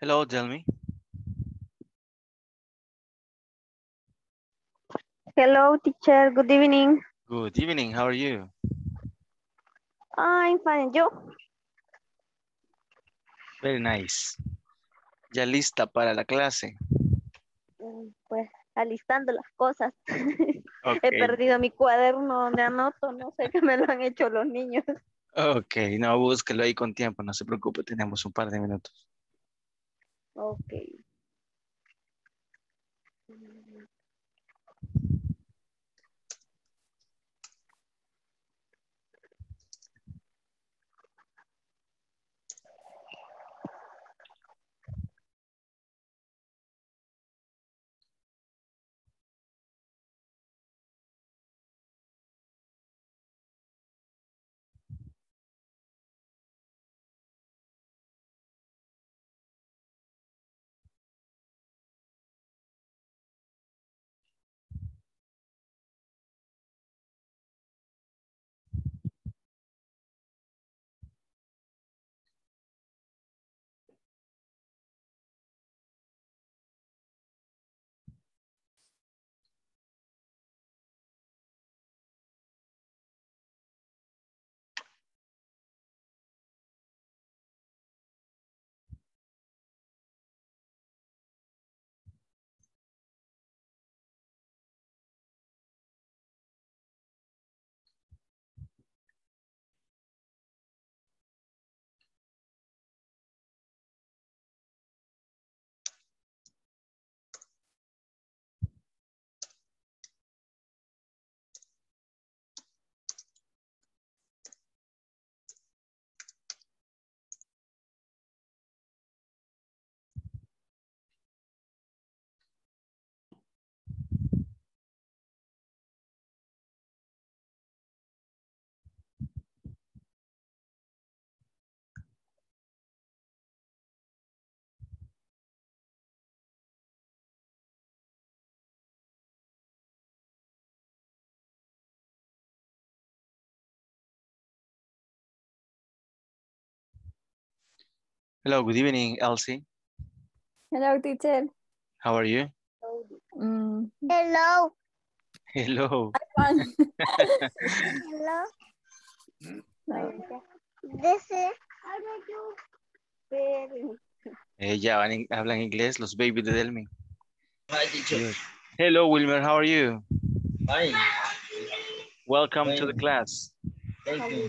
Hello, tell me. Hello, teacher. Good evening. Good evening, how are you? I'm fine. ¿Yo? Very nice. Ya lista para la clase. Mm, Pues alistando las cosas. He perdido mi cuaderno donde anoto. No sé qué me lo han hecho los niños. ok, no, búsquelo ahí con tiempo, no se preocupe, tenemos un par de minutos. Okay. Hello, good evening, Elsie. Hello, teacher. How are you? Mm, Hello. Hello. Hello. This is. Very. Ella van en- hablan inglés, los babies de Delmi. Good. Hello, Wilmer, how are you? Fine. Welcome to the class. Thank you.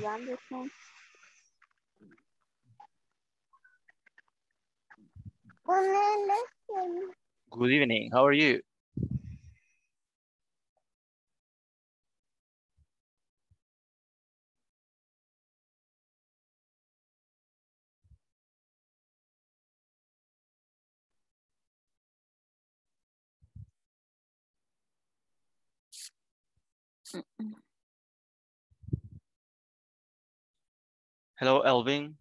Good evening, how are you? Hello, Elvin.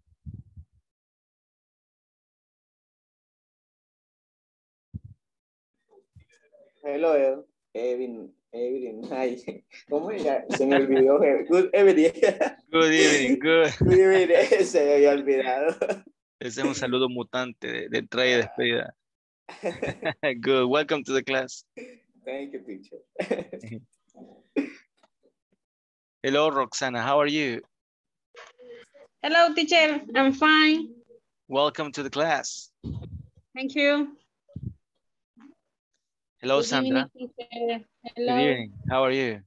Hello, El- Evin. Evelyn, hi. ¿Cómo era? Se me olvidó. Good evening. Good evening, good. Good evening. Se me había olvidado. Ese es un saludo mutante de, de entrada y despedida. Good, welcome to the class. Thank you, teacher. Hello, Roxana, how are you? Hello, teacher. I'm fine. Welcome to the class. Thank you. Hello, Good Sandra. evening, teacher. Good evening, how are you?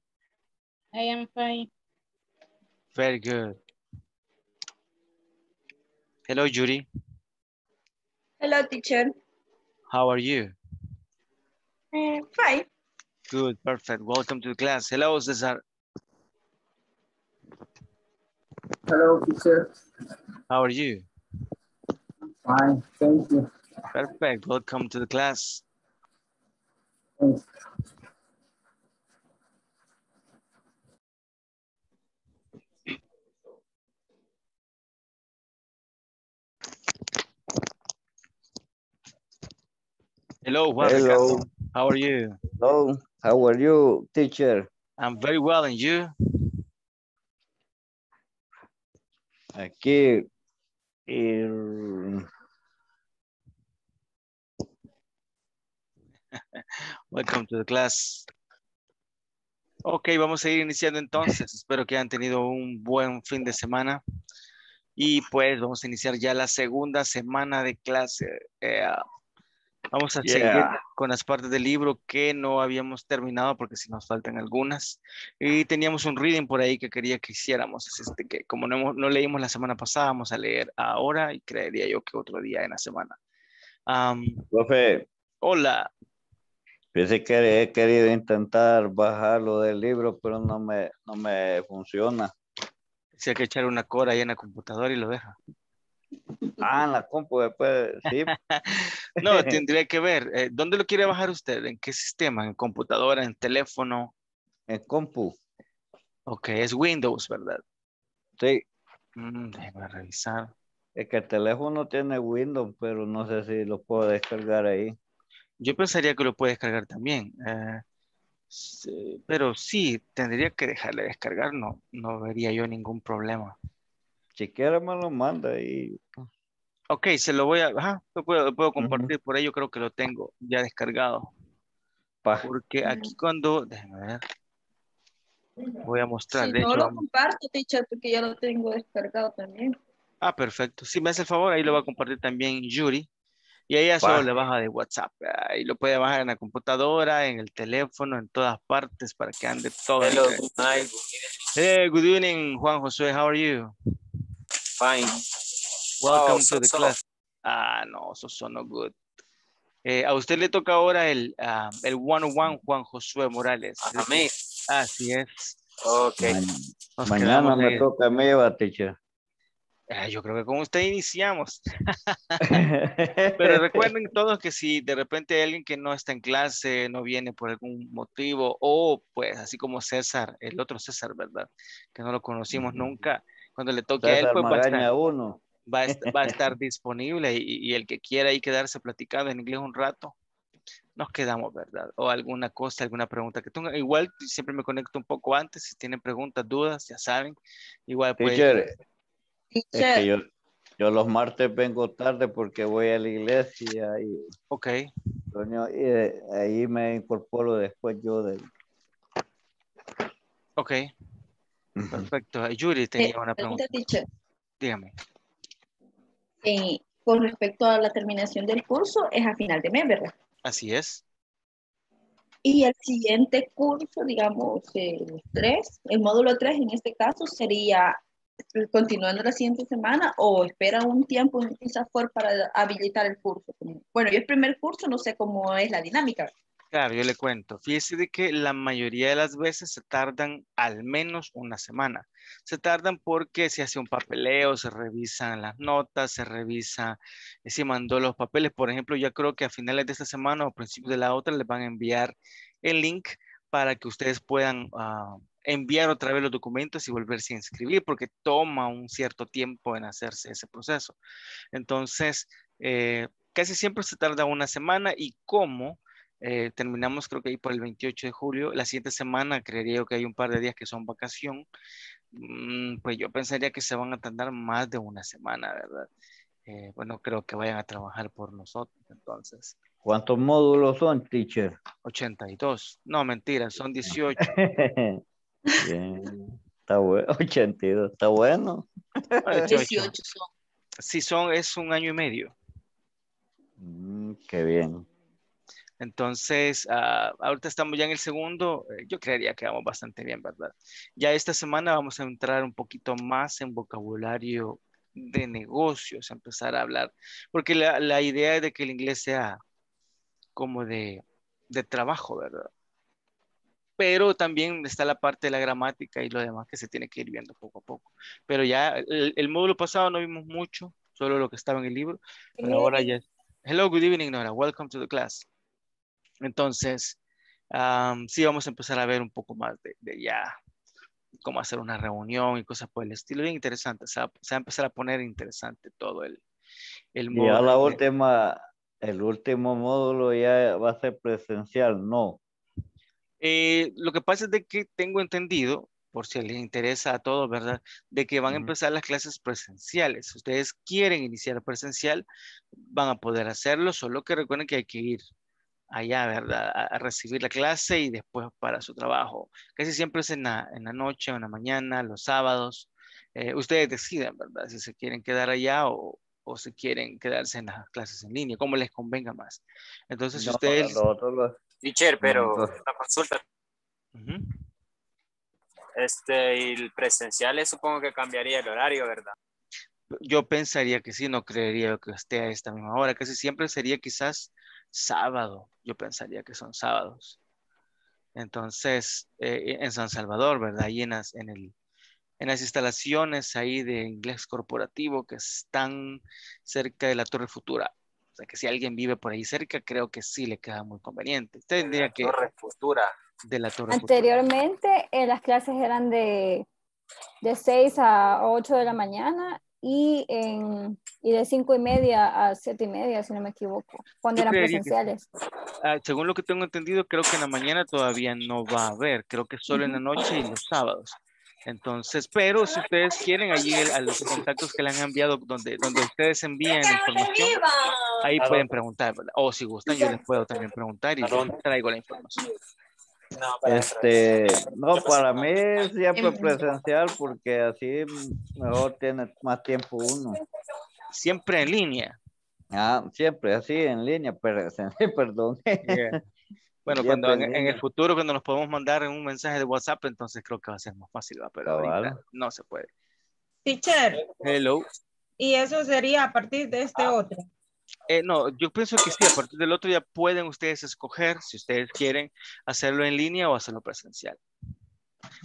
I am fine. Very good. Hello, Judy, Hello, teacher. how are you? Uh, fine. Good, perfect. Welcome to the class. Hello, Cesar, Hello, teacher. how are you? Fine, thank you. Perfect, welcome to the class. Hello, Juan Hello. Ricardo, how are you? Hello, how are you, teacher? I'm very well, and you? Aquí, eh, Welcome to the class. Ok, vamos a ir iniciando entonces. Espero que hayan tenido un buen fin de semana. Y pues vamos a iniciar ya la segunda semana de clase. Eh, vamos a Yeah. seguir con las partes del libro que no habíamos terminado porque si nos faltan algunas. Y teníamos un reading por ahí que quería que hiciéramos. Así es de que como no, hemos- no leímos la semana pasada, vamos a leer ahora y creería yo que otro día en la semana. Am, Profe, hola. Pensé que he querido intentar bajarlo del libro, pero no me, no me funciona. Si hay que echar una cora ahí en la computadora y lo deja. Ah, en la compu después, sí. No, tendría que ver. eh, ¿Dónde lo quiere bajar usted? ¿En qué sistema? ¿En computadora? ¿En teléfono? En compu, Ok, es Windows, ¿verdad? sí. Mm, déjeme revisar. Es que el teléfono tiene Windows, pero no sé si lo puedo descargar ahí. Yo pensaría que lo puede descargar también. eh, sí, pero sí, tendría que dejarle descargar. No, no vería yo ningún problema. Si quiere me lo manda y Ok, se lo voy a... Ajá, lo puedo, lo puedo compartir por ahí. Yo creo que lo tengo ya descargado. pa. Porque aquí cuando... Déjeme ver. Voy a mostrar. Si de no hecho, lo vamos- comparto, teacher, porque ya lo tengo descargado también. Ah, perfecto. Si me hace el favor, ahí lo va a compartir también Yuri. Y ella solo Va. le baja de WhatsApp. Ahí lo puede bajar en la computadora, en el teléfono, en todas partes para que ande todo. Hello, el- good night. Hey, good evening, Juan Josué. How are you? Fine. Welcome Oh, to so- the so. class. Ah, no, eso sonó good. Eh, a usted le toca ahora el, ah, el one-on-one Juan Josué Morales. A mí. Así es. Ok. Ma- Nos mañana me toca a mí, va, teacher. Ah, yo creo que con usted iniciamos. Pero recuerden todos que si de repente hay alguien que no está en clase, no viene por algún motivo, o pues así como César, el otro César, ¿verdad? Que no lo conocimos nunca. Cuando le toque a él, César pues va a, Magaña estar, uno. va a est- va a estar disponible y, y el que quiera ahí quedarse platicando en inglés un rato, nos quedamos, ¿verdad? O alguna cosa, alguna pregunta que tengan. Igual siempre me conecto un poco antes, si tienen preguntas, dudas, ya saben. Igual pues, Teacher, es que yo, yo los martes vengo tarde porque voy a la iglesia y, ok, coño, y de- ahí me incorporo después yo del... ok, perfecto. Yuri tenía eh, una pregunta. pregunta, teacher. Dígame. Eh, con respecto a la terminación del curso, es a final de mes, ¿verdad? Así es. Y el siguiente curso, digamos, el 3, el módulo 3 en este caso, sería continuando la siguiente semana o espera un tiempo en ISAFOR para habilitar el curso. Bueno, yo el primer curso no sé cómo es la dinámica. Claro, yo le cuento. Fíjese de que la mayoría de las veces se tardan al menos una semana. Se tardan porque se hace un papeleo, se revisan las notas, se revisa eh, si mandó los papeles. Por ejemplo, ya creo que a finales de esta semana o principios de la otra les van a enviar el link para que ustedes puedan ah, enviar otra vez los documentos y volverse a inscribir porque toma un cierto tiempo en hacerse ese proceso. Entonces, eh, casi siempre se tarda una semana y como eh, terminamos creo que ahí por el 28 de julio, la siguiente semana creería yo que hay un par de días que son vacación, mm, pues yo pensaría que se van a tardar más de una semana, ¿verdad? Eh, bueno, creo que vayan a trabajar por nosotros, entonces. ¿Cuántos módulos son, teacher? 82, no, mentira, son 18. Bien. Está bueno, 82, está bueno. Ah, 18. 18 son. Sí, son, es un año y medio. Mm, qué bien. Entonces, ah, ahorita estamos ya en el segundo, eh, yo creería que vamos bastante bien, ¿verdad? Ya esta semana vamos a entrar un poquito más en vocabulario de negocios, empezar a hablar, porque la, la idea es de que el inglés sea como de, de trabajo, ¿verdad? Pero también está la parte de la gramática y lo demás que se tiene que ir viendo poco a poco. Pero ya el, el módulo pasado no vimos mucho, solo lo que estaba en el libro, pero ahora ya... Hello, good evening, Nora. Welcome to the class. Entonces, am, sí vamos a empezar a ver un poco más de, de ya cómo hacer una reunión y cosas por el estilo. Bien interesante. Se va, se va a empezar a poner interesante todo el, el Y ya la módulo. última, el último módulo ya va a ser presencial, no. Eh, lo que pasa es de que tengo entendido, por si les interesa a todos, ¿verdad? De que van a empezar las clases presenciales. Si ustedes quieren iniciar presencial, van a poder hacerlo, solo que recuerden que hay que ir allá, ¿verdad? A, a recibir la clase y después para su trabajo. Casi siempre es en la, en la noche en la mañana, los sábados. Eh, ustedes deciden, ¿verdad? Si se quieren quedar allá o, o si quieren quedarse en las clases en línea, como les convenga más. Entonces, si ustedes... nosotros Teacher, pero una consulta. Ujú. Este, y el presencial eh, supongo que cambiaría el horario, ¿verdad? Yo pensaría que sí, no creería que esté a esta misma hora. Casi siempre sería quizás sábado. Yo pensaría que son sábados. Entonces, eh, en San Salvador, ¿verdad? Ahí en las, en el, en las instalaciones ahí de inglés corporativo que están cerca de la Torre Futura. O sea, que si alguien vive por ahí cerca, creo que sí le queda muy conveniente. Tendría que Torre Futura. de la Torre Futura. Anteriormente eh, las clases eran de, de 6 a 8 de la mañana y, en, y de 5 y media a 7 y media, si no me equivoco, cuando eran creería que presenciales. Ah, según lo que tengo entendido, creo que en la mañana todavía no va a haber, creo que solo en la noche y los sábados. Entonces, pero si ustedes quieren, allí el- a los contactos que le han enviado, donde, donde ustedes envían la información, ahí ¿A pueden dónde? preguntar. O si gustan, yo les puedo también preguntar y traigo la información. No, para Este, no, para mí siempre presencial porque así mejor tiene más tiempo uno. Siempre en línea. Ah, siempre así en línea, perdón. Bueno, Siempre cuando en, en en el futuro, cuando nos podemos mandar en un mensaje de WhatsApp, entonces creo que va a ser más fácil, ¿va? pero ahorita Cabal. no se puede. Teacher, Hello. y eso sería a partir de este otro. Eh, no, yo pienso que sí, a partir del otro ya pueden ustedes escoger si ustedes quieren hacerlo en línea o hacerlo presencial.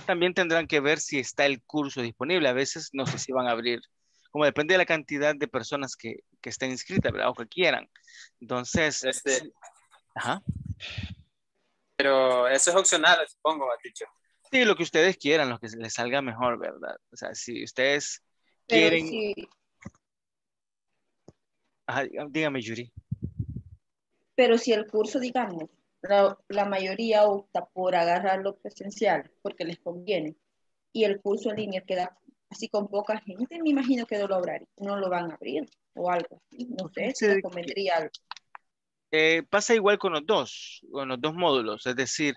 También tendrán que ver si está el curso disponible. A veces no sé si van a abrir, como depende de la cantidad de personas que, que estén inscritas, ¿verdad? O que quieran. Entonces, Este- ajá. Pero eso es opcional, supongo, teacher. Sí, lo que ustedes quieran, lo que les salga mejor, ¿verdad? O sea, si ustedes Pero quieren, ajá, dígame, Yuri. pero si el curso, digamos, la, la mayoría opta por agarrarlo presencial porque les conviene y el curso en línea queda así con poca gente, me imagino que no lo, abrir, no lo van a abrir o algo así. No sé si les convendría. Eh, pasa igual con los dos, con los dos módulos, es decir,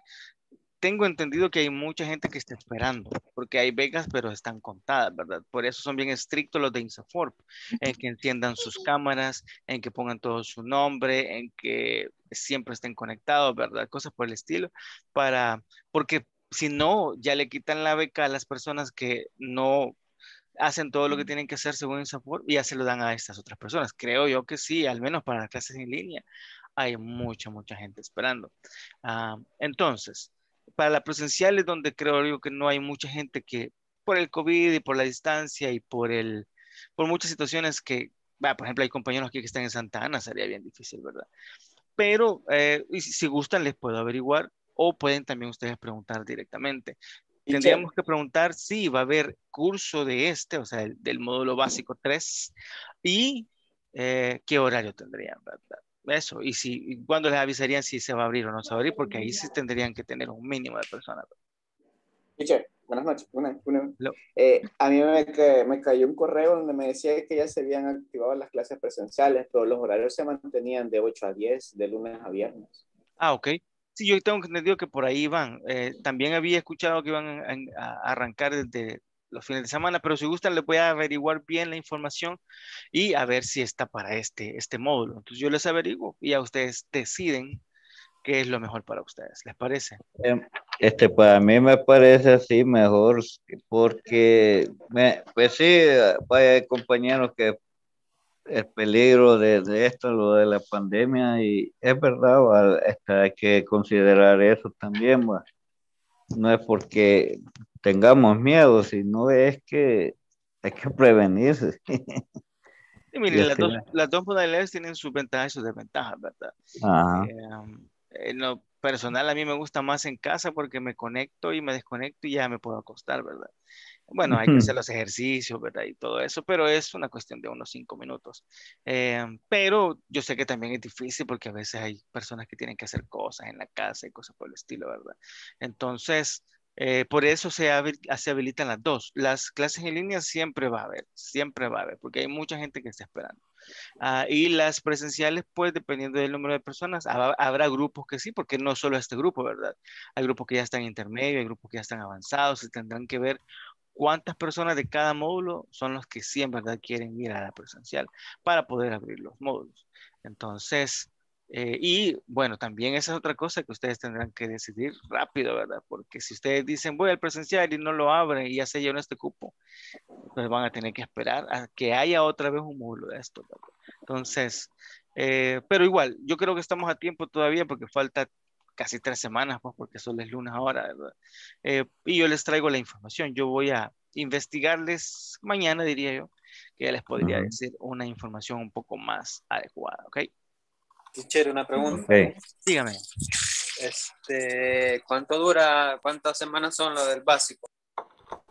tengo entendido que hay mucha gente que está esperando, porque hay becas, pero están contadas, ¿verdad? Por eso son bien estrictos los de INSAFORP, en que enciendan sus cámaras, en que pongan todo su nombre, en que siempre estén conectados, ¿verdad? Cosas por el estilo, para, porque si no, ya le quitan la beca a las personas que no hacen todo lo que tienen que hacer según INSAFORP y ya se lo dan a estas otras personas. Creo yo que sí, al menos para las clases en línea hay mucha, mucha gente esperando. Ah, entonces, para la presencial es donde creo yo que no hay mucha gente que por el COVID y por la distancia y por el, por muchas situaciones que, bah, por ejemplo, hay compañeros aquí que están en Santa Ana, sería bien difícil, ¿verdad? Pero eh, y si, si gustan les puedo averiguar o pueden también ustedes preguntar directamente. Tendríamos que preguntar si va a haber curso de este, o sea, el- del módulo básico 3 y eh, qué horario tendrían, ¿verdad? Eso, y si, cuándo les avisarían si se va a abrir o no se va a abrir, porque ahí sí tendrían que tener un mínimo de personas. Teacher, buenas noches. Una- una-. Eh, a mí me, me cayó un correo donde me decía que ya se habían activado las clases presenciales, pero los horarios se mantenían de 8 a 10, de lunes a viernes. Ah, ok. Sí, yo tengo entendido que por ahí van. Eh, también había escuchado que iban a, a arrancar desde los fines de semana, pero si gustan les voy a averiguar bien la información y a ver si está para este, este módulo. Entonces yo les averiguo y a ustedes deciden qué es lo mejor para ustedes. ¿Les parece? Em, Este, para mí me parece así mejor, porque, me, pues sí, hay compañeros que el peligro de, de esto, lo de la pandemia, y es verdad, va, este, hay que considerar eso también, va. No es porque tengamos miedo, sino es que hay que prevenirse. Las dos, la- las dos modalidades tienen sus ventajas y sus desventajas, ¿verdad? Ajá. Eh, en lo personal a mí me gusta más en casa porque me conecto y me desconecto y ya me puedo acostar, ¿verdad? Bueno, hay que hacer los ejercicios, ¿verdad? Y todo eso, pero es una cuestión de unos cinco minutos. Eh, pero yo sé que también es difícil porque a veces hay personas que tienen que hacer cosas en la casa y cosas por el estilo, ¿verdad? Entonces, eh, por eso se, se habilitan las dos. Las clases en línea siempre va a haber, siempre va a haber, porque hay mucha gente que está esperando. Ah, y las presenciales, pues dependiendo del número de personas, hab- habrá grupos que sí, porque no solo este grupo, ¿verdad? Hay grupos que ya están intermedios, hay grupos que ya están avanzados, y tendrán que ver cuántas personas de cada módulo son los que sí en verdad quieren ir a la presencial para poder abrir los módulos. Entonces, eh, y bueno, también esa es otra cosa que ustedes tendrán que decidir rápido, ¿verdad? Porque si ustedes dicen voy al presencial y no lo abren y ya se llenó este cupo, pues van a tener que esperar a que haya otra vez un módulo de esto, ¿verdad? Entonces, eh, pero igual, yo creo que estamos a tiempo todavía porque falta casi tres semanas, pues porque solo es lunes ahora, ¿verdad? Eh, y yo les traigo la información. Yo voy a investigarles mañana, diría yo, que ya les podría decir una información un poco más adecuada, ¿ok? Teacher, una pregunta. Ok. Dígame. Este, ¿cuánto dura, cuántas semanas son lo del básico?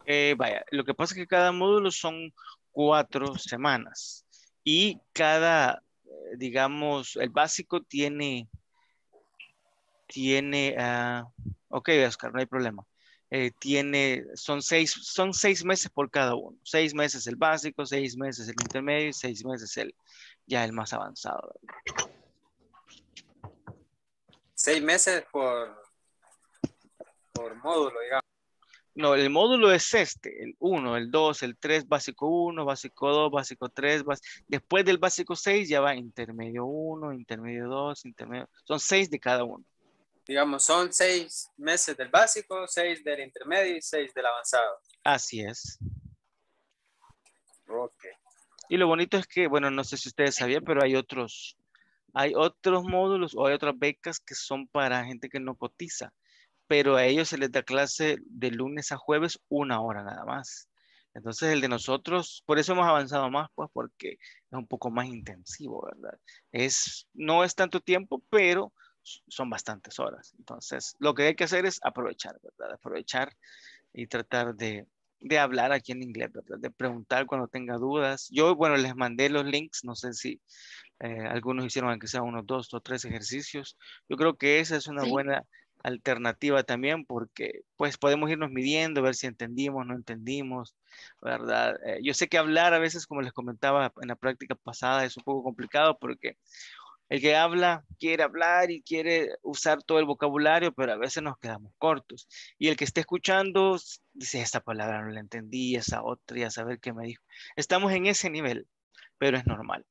Eh, vaya, lo que pasa es que cada módulo son cuatro semanas y cada, eh, digamos, el básico tiene, tiene, ah, ok, Oscar, no hay problema. Eh, tiene, son seis, son seis meses por cada uno. Seis meses el básico, seis meses el intermedio y seis meses el, ya el más avanzado. Seis meses por, por módulo, digamos. No, el módulo es este, el 1, el 2, el 3, básico 1, básico 2, básico 3, después del básico 6 ya va intermedio 1, intermedio 2, intermedio, son 6 de cada uno. Digamos, son seis meses del básico, seis del intermedio y seis del avanzado. Así es. Ok. Y lo bonito es que, bueno, no sé si ustedes sabían, pero hay otros, hay otros módulos o hay otras becas que son para gente que no cotiza, pero a ellos se les da clase de lunes a jueves una hora nada más. Entonces el de nosotros, por eso hemos avanzado más, pues porque es un poco más intensivo, ¿verdad? Es, no es tanto tiempo, pero son bastantes horas. Entonces, lo que hay que hacer es aprovechar, ¿verdad? Aprovechar y tratar de, de hablar aquí en inglés, ¿verdad? De preguntar cuando tenga dudas. Yo, bueno, les mandé los links, no sé si eh, algunos hicieron aunque sea unos dos o tres ejercicios. Yo creo que esa es una Sí. buena alternativa también porque pues podemos irnos midiendo, ver si entendimos, no entendimos, ¿verdad? Eh, yo sé que hablar a veces, como les comentaba en la práctica pasada, es un poco complicado porque el que habla quiere hablar y quiere usar todo el vocabulario, pero a veces nos quedamos cortos. Y el que esté escuchando dice, esta palabra no la entendí, esa otra, y a saber qué me dijo. Estamos en ese nivel, pero es normal.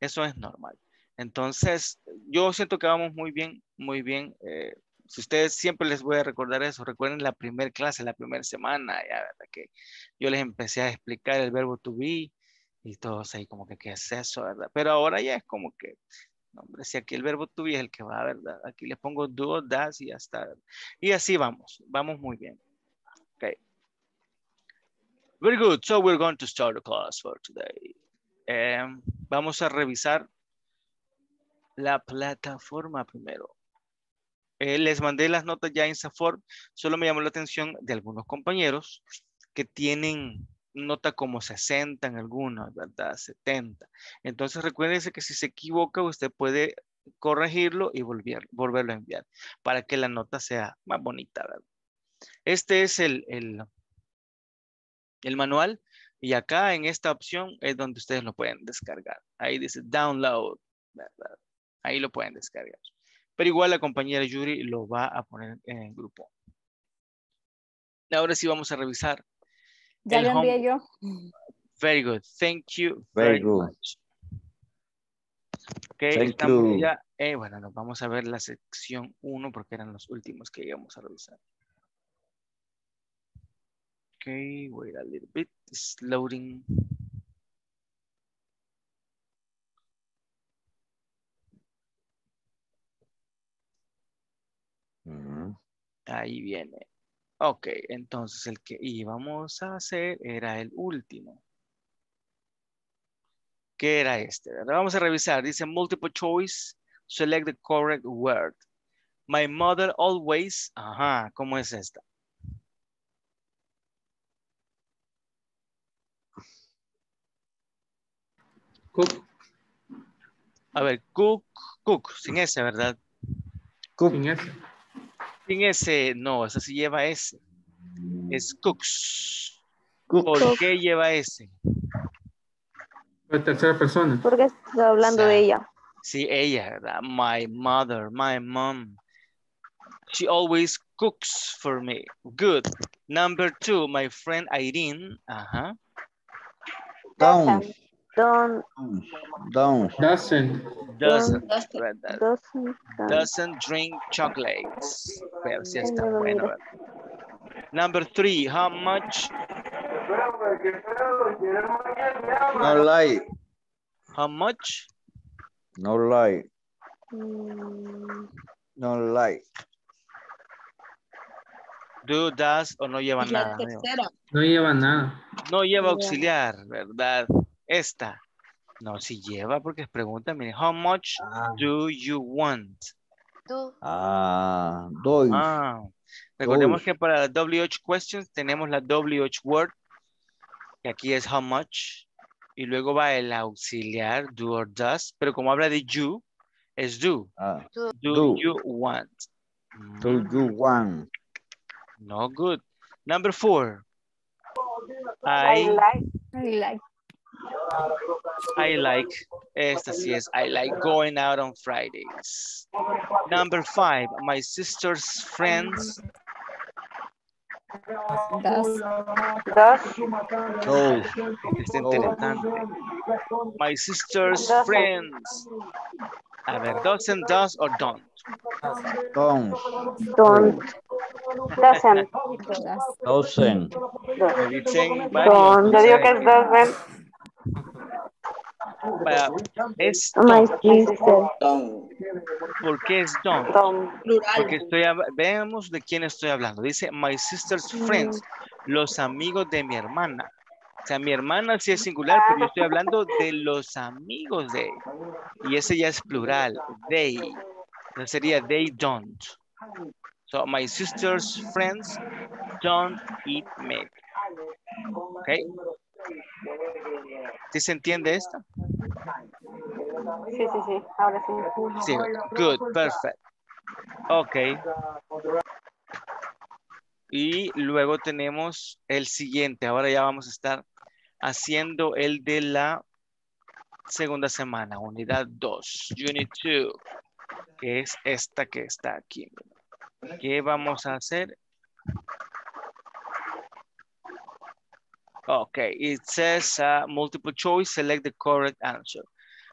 Eso es normal. Entonces, yo siento que vamos muy bien, muy bien. eh, si ustedes siempre les voy a recordar eso, recuerden la primera clase, la primera semana, ya, ¿verdad? Que yo les empecé a explicar el verbo to be y todos ahí como que, ¿qué es eso, verdad? Pero ahora ya es como que, si aquí el verbo to be es el que va, ¿verdad? Aquí le pongo do, das y ya está. Y así vamos, vamos muy bien. Okay. Very good. So we're going to start the class for today. Em, vamos a revisar la plataforma primero. Eh, les mandé las notas ya en Safor. Solo me llamó la atención de algunos compañeros que tienen nota como 60 en algunas, ¿verdad? 70. Entonces recuérdense que si se equivoca usted puede corregirlo y volver, volverlo a enviar para que la nota sea más bonita, ¿verdad? Este es el, el, el manual y acá en esta opción es donde ustedes lo pueden descargar. Ahí dice download, ¿verdad? Ahí lo pueden descargar. Pero igual la compañera Yuri lo va a poner en el grupo. Ahora sí vamos a revisar. Ya lo envié yo. Very good. Thank you Very very, good. much. Ok, Thank estamos you. ya. eh, bueno, nos vamos a ver la sección 1 porque eran los últimos que íbamos a revisar. Ok, wait a little bit. It's loading. Ujú. Ahí viene. Ok, entonces el que íbamos a hacer era el último. ¿Qué era este? verdad? Vamos a revisar. Dice multiple choice. Select the correct word. My mother always. Ajá, ¿cómo es esta? Cook, A ver, cook, cook, sin ese, ¿verdad? Cook. sin ese. Sin ese, no, esa sí lleva ese. Es cooks. Cook. ¿Por qué lleva ese? La tercera persona. Porque está hablando O sea, de ella. Sí, ella, ¿verdad? My mother, my mom. She always cooks for me. Good. Number two, my friend Irene. Ajá. Don't, Don't, don't, Doesn't. Doesn't, Doesn't. drink chocolates. Pero sí está bueno. Number three, how much, no lie, how much? no lie, Mm, no lie. Do, does o no lleva nada. No lleva nada. No lleva auxiliar, ¿verdad? Esta. No, si lleva porque es pregunta, mire, how much do you want? Ah, doy. Ah, recordemos que para las WH questions tenemos la WH word, que aquí es how much, y luego va el auxiliar, do or does, pero como habla de you, es do. Ah, Do, Do. you want? do Mm, you want? No good. Number four. I I, like. I like. I like, esta sí es, I like going out on Fridays. Number five, my sister's friends. Does. Oh, does. Those, Está Oh. interesante. My sister's Doesn't. friends. A ver, doesn't, does or don't. don't, Don't. Doesn't. Does. doesn't, Me dicen Don't. varios. Yo digo no que sé, es doesn't. Es. Don. ¿Por qué es. Plural. Porque estoy, veamos de quién estoy hablando. Dice my sister's friends, los amigos de mi hermana. O sea, mi hermana sí es singular, pero yo estoy hablando de los amigos de ella. Y ese ya es plural, they. Entonces sería they don't. So my sister's friends don't eat meat. ¿Ok? ¿Sí se entiende esto? Sí, sí, sí. Ahora sí. Sí, good, perfect. Ok. Y luego tenemos el siguiente. Ahora ya vamos a estar haciendo el de la segunda semana, unidad 2, unit 2, que es esta que está aquí. ¿Qué vamos a hacer? Ok, it says uh, multiple choice, select the correct answer.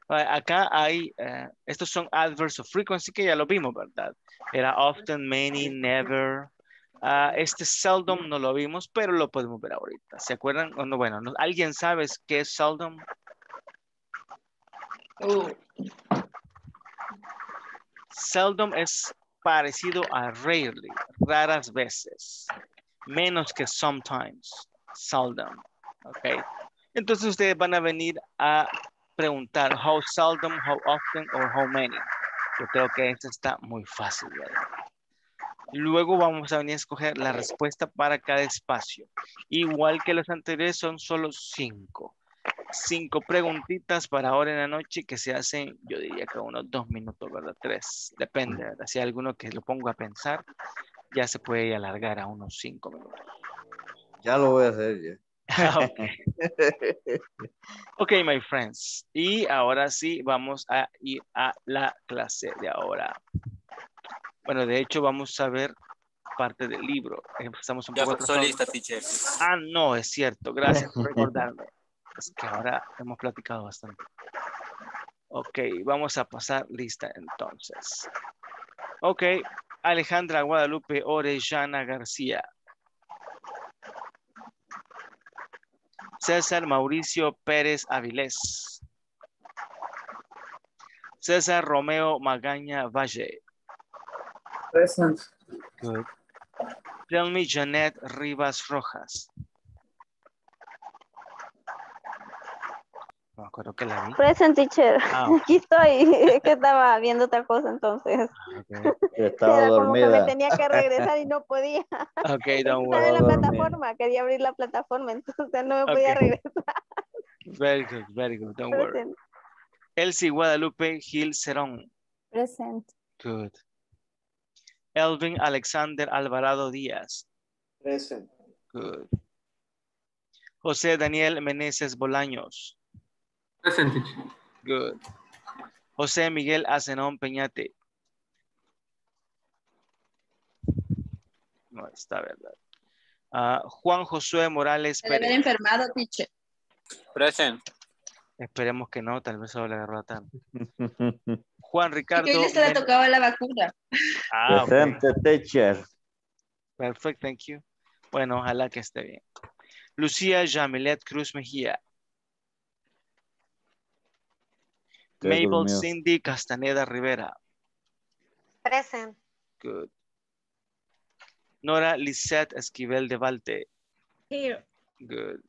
Acá hay, eh, estos son adverbs of frequency que ya lo vimos, ¿verdad? Era often, many, never. Ah, este seldom no lo vimos, pero lo podemos ver ahorita. ¿Se acuerdan? Bueno, no- ¿alguien sabe qué es seldom? Uh, Seldom es parecido a rarely, raras veces. Menos que sometimes, seldom. ¿Ok? Entonces ustedes van a venir a preguntar how seldom, how often or how many. Yo creo que esto está muy fácil. ¿verdad? Luego vamos a venir a escoger la respuesta para cada espacio. Igual que los anteriores son solo cinco. Cinco preguntitas para ahora en la noche que se hacen, yo diría que unos dos minutos, ¿verdad? Tres, depende, ¿verdad? Si hay alguno que lo pongo a pensar, ya se puede alargar a unos cinco minutos. Ya lo voy a hacer ya. ok, Ok, my friends. Y ahora sí, vamos a ir a la clase de ahora. Bueno, de hecho, vamos a ver parte del libro. Estamos un Ya poco atrasados. lista, teacher. Ah, no, es cierto. Gracias por recordarme. Es que ahora hemos platicado bastante. Ok, vamos a pasar lista entonces. Ok, Alejandra Guadalupe Orellana García. César Mauricio Pérez Avilés. César Romeo Magaña Valle. Present. Good. Tell me Janet Rivas Rojas. Me acuerdo que la vi. Present teacher. Ah. Aquí estoy. Es que estaba viendo otra cosa entonces. Ok, Estaba Era como que me tenía que regresar y no podía. Ok, don't Estaba en worry. la plataforma. Quería abrir la plataforma, entonces no me podía regresar. Very good, very good. Don't worry. Elsie Guadalupe Gil Cerón. Present. Good. Elvin Alexander Alvarado Díaz. Present. Good. José Daniel Meneses Bolaños. Present, teacher. Good. José Miguel Azenón Peñate. No está verdad. Ah, Juan Josué Morales debe Pérez. enfermado, teacher. Present. Esperemos que no, tal vez solo le agarró la tarde. Juan Ricardo. Que hoy se le tocaba la vacuna. Ah. Presente, teacher. Perfect, thank you. Bueno, ojalá que esté bien. Lucía Jamilet Cruz Mejía. Qué Mabel durmió. Cindy Castaneda Rivera. Present. Good. Nora Lisette Esquivel de Valte. Here. Good.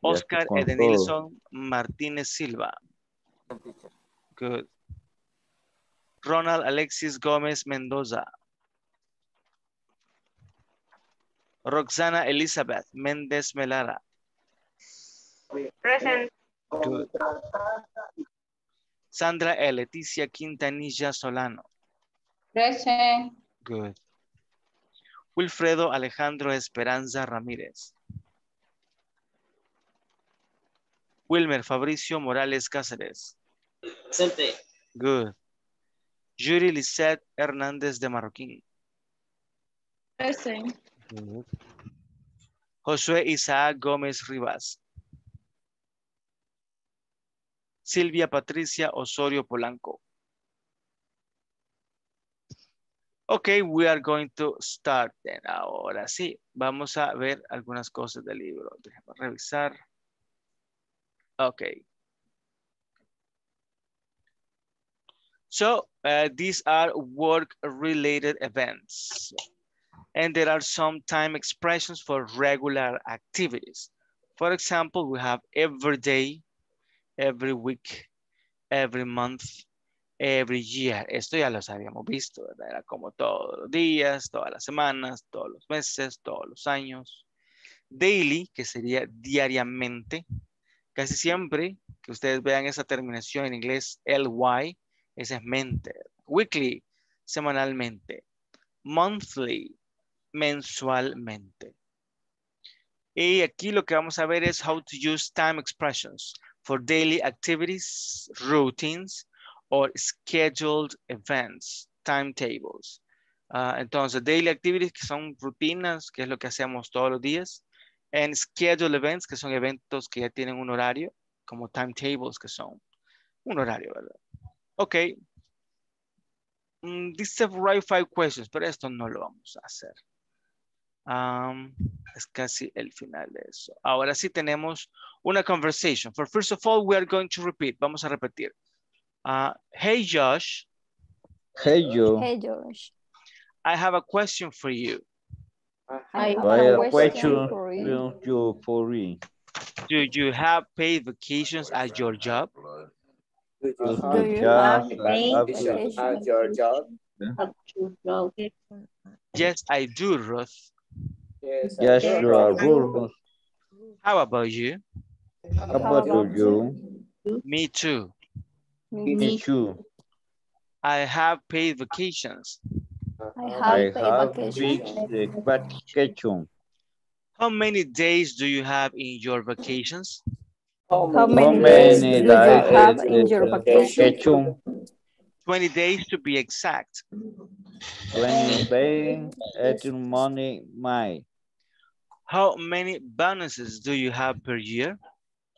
Oscar Edenilson Martínez Silva. Good. Ronald Alexis Gómez Mendoza. Roxana Elizabeth Méndez Melara. Present. Good. Sandra E. Leticia Quintanilla Solano. Present. Good. Wilfredo Alejandro Esperanza Ramírez. Wilmer Fabricio Morales Cáceres. Presente. Good. Yuri Lisette Hernández de Marroquín. Present. Good. Josué Isaac Gómez Rivas. Silvia Patricia Osorio Polanco. Ok, we are going to start then. Ahora sí, vamos a ver algunas cosas del libro. Déjame revisar. Ok. So, uh, these are work-related events. And there are some time expressions for regular activities. For example, we have every day, every week, every month, every year. Esto ya los habíamos visto, ¿verdad? Era como todos los días, todas las semanas, todos los meses, todos los años. Daily, que sería diariamente. Casi siempre que ustedes vean esa terminación en inglés, ly, esa es mente. Weekly, semanalmente. Monthly, mensualmente. Y aquí lo que vamos a ver es how to use time expressions for daily activities, routines, or scheduled events, timetables. Ah, entonces, daily activities que son rutinas, que es lo que hacemos todos los días, and scheduled events, que son eventos que ya tienen un horario, como timetables, que son un horario, ¿verdad? Ok. Mm, are right five questions, pero esto no lo vamos a hacer. Um, es casi el final de eso. Ahora sí tenemos una conversation. For first of all, we are going to repeat. Vamos a repetir. Uh, hey, Josh, Hey, you. Hey, Josh. I have a question for you. I have Vaya a question question for you. for you for. Do you have paid vacations at your job? Do you Do have you have have vacation vacation? at your job? Yes, I do, Ruth. Yes, I Yes, do. you are. How about you? How about about you? Me too. Me too. I have paid vacations. I have I paid have vacation. big vacation. How many days do you have in your vacations? How How many How many days many do you have in your it vacation? 20 days to be exact. When they at money, my. How many bonuses do you have per year?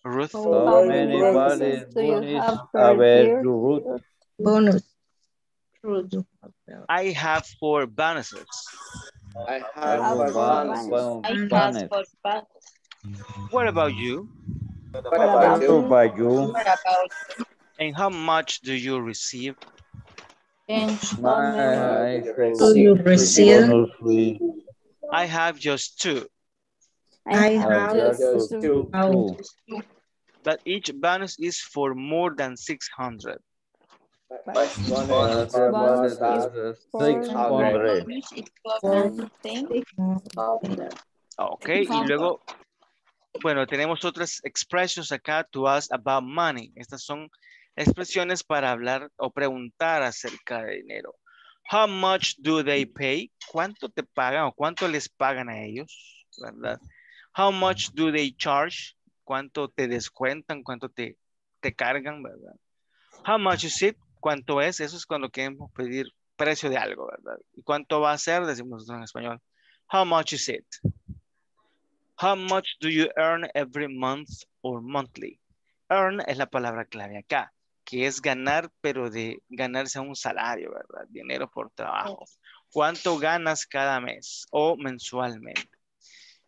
Ruth? How How many many bonuses do you bonus have per year? you root? Bonus. I have four bonuses. I I have have four four bonuses. bonuses. I have for fun. What about you? What What about about How you? about you? What about And how much do you receive? and My Do you receive? I have just two, I have just two. two. Oh. but each bonus is for more than 600. But Bonus bonus is for. Ok, y luego, bueno, tenemos otras expressions acá to ask about money. Estas son expresiones para hablar o preguntar acerca de dinero. How much do they pay? ¿Cuánto te pagan o cuánto les pagan a ellos? ¿Verdad? How much do they charge? cuánto te descuentan, cuánto te, te cargan, ¿verdad? How much is it? ¿Cuánto es? Eso es cuando queremos pedir precio de algo, ¿verdad? ¿Y cuánto va a ser? Decimos en español. How much is it? How much do you earn every month or monthly? Earn es la palabra clave acá, que es ganar, pero de ganarse un salario, ¿verdad? Dinero por trabajo. ¿Cuánto ganas cada mes o mensualmente?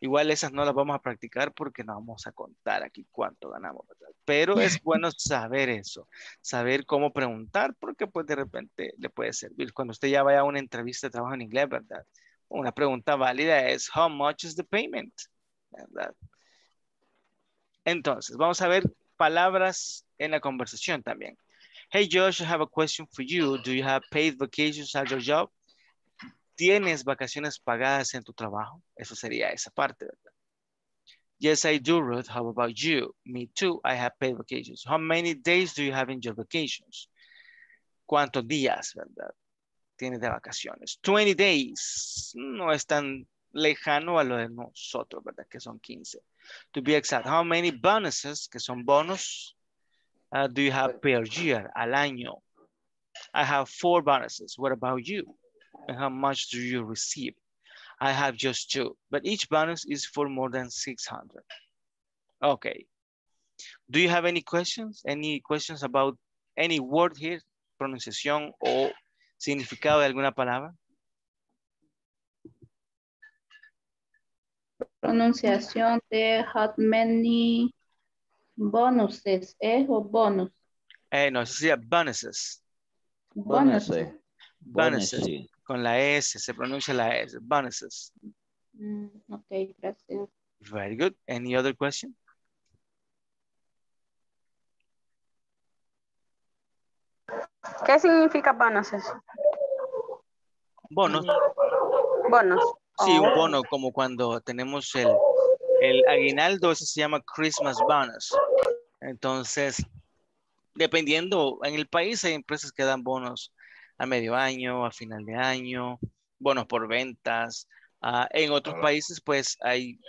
Igual esas no las vamos a practicar porque no vamos a contar aquí cuánto ganamos, ¿verdad? Pero es bueno saber eso, saber cómo preguntar porque pues de repente le puede servir. Cuando usted ya vaya a una entrevista de trabajo en inglés, ¿verdad? Una pregunta válida es, how much is the payment? ¿Verdad? Entonces, vamos a ver palabras en la conversación también. Hey Josh, I have a question for you. Do you have paid vacations at your job? ¿Tienes vacaciones pagadas en tu trabajo? Eso sería esa parte, ¿verdad? Yes, I do, Ruth. How about you? Me too. I have paid vacations. How many days do you have in your vacations? ¿Cuántos días, verdad? Tienes de vacaciones. 20 days. No es tan lejano a lo de nosotros, ¿verdad? Que son 15. To be exact, how many bonuses, que son bonos, uh, do you have per year, al año? I have four bonuses. What about you? And how much do you receive? I have just two, but each bonus is for more than 600. Okay. Do you have any questions? Any questions about any word here? Pronunciación o significado de alguna palabra? Pronunciación de how many bonuses, ¿eh? O bonus. Eh, no, eso sería bonuses. Bonuses. Bonuses. Bonuses. Con la S, se pronuncia la S. Bonuses. Mm, ok, gracias. Very good. Any other question? ¿Qué significa bonuses? Bonos. Bonos. Sí, un Oh. bono como cuando tenemos el, el aguinaldo, eso se llama Christmas bonus. Entonces, dependiendo, en el país hay empresas que dan bonos a medio año, a final de año, bonos por ventas. Ah, en otros países, pues hay,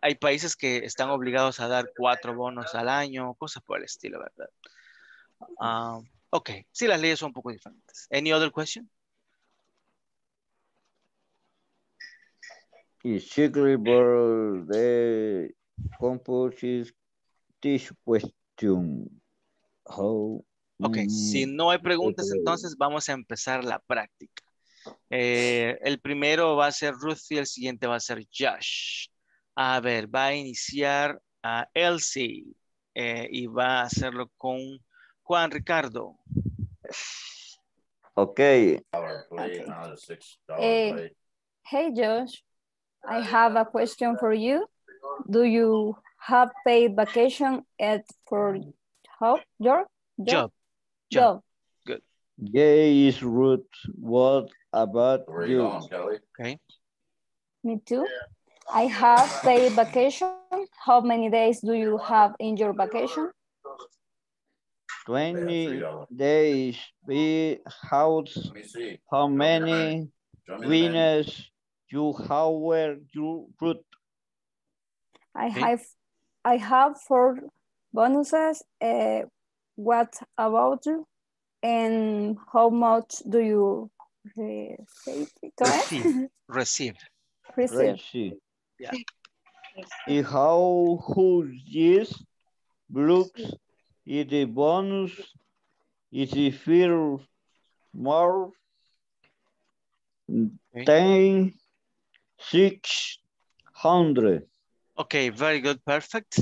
hay- países que están obligados a dar cuatro bonos al año, cosas por el estilo, ¿verdad? Ah, ok, sí, las leyes son un poco diferentes. Any other question? Is Chickleburg the composes this question? How Ok, si many no hay preguntas, Okay. entonces vamos a empezar la práctica. Eh, el primero va a ser Ruth y el siguiente va a ser Josh. A ver, va a iniciar a Elsie eh, y va a hacerlo con Juan Ricardo. Okay, Eh, hey Josh, I have a question for you. Do you have paid vacation at for how your Job. job? Jay is rude. What about Where you? Okay. Me too. I have paid vacation. How many days do you have in your vacation? 20 days. Be house. How many winners you have where you Ruth? I Okay. have I have four bonuses. Uh, what about you? And how much do you receive? Receive. Receive. receive? Let's. Yeah. And how who yes looks is the bonus is the fear more than six hundred. Ok, very good, perfect.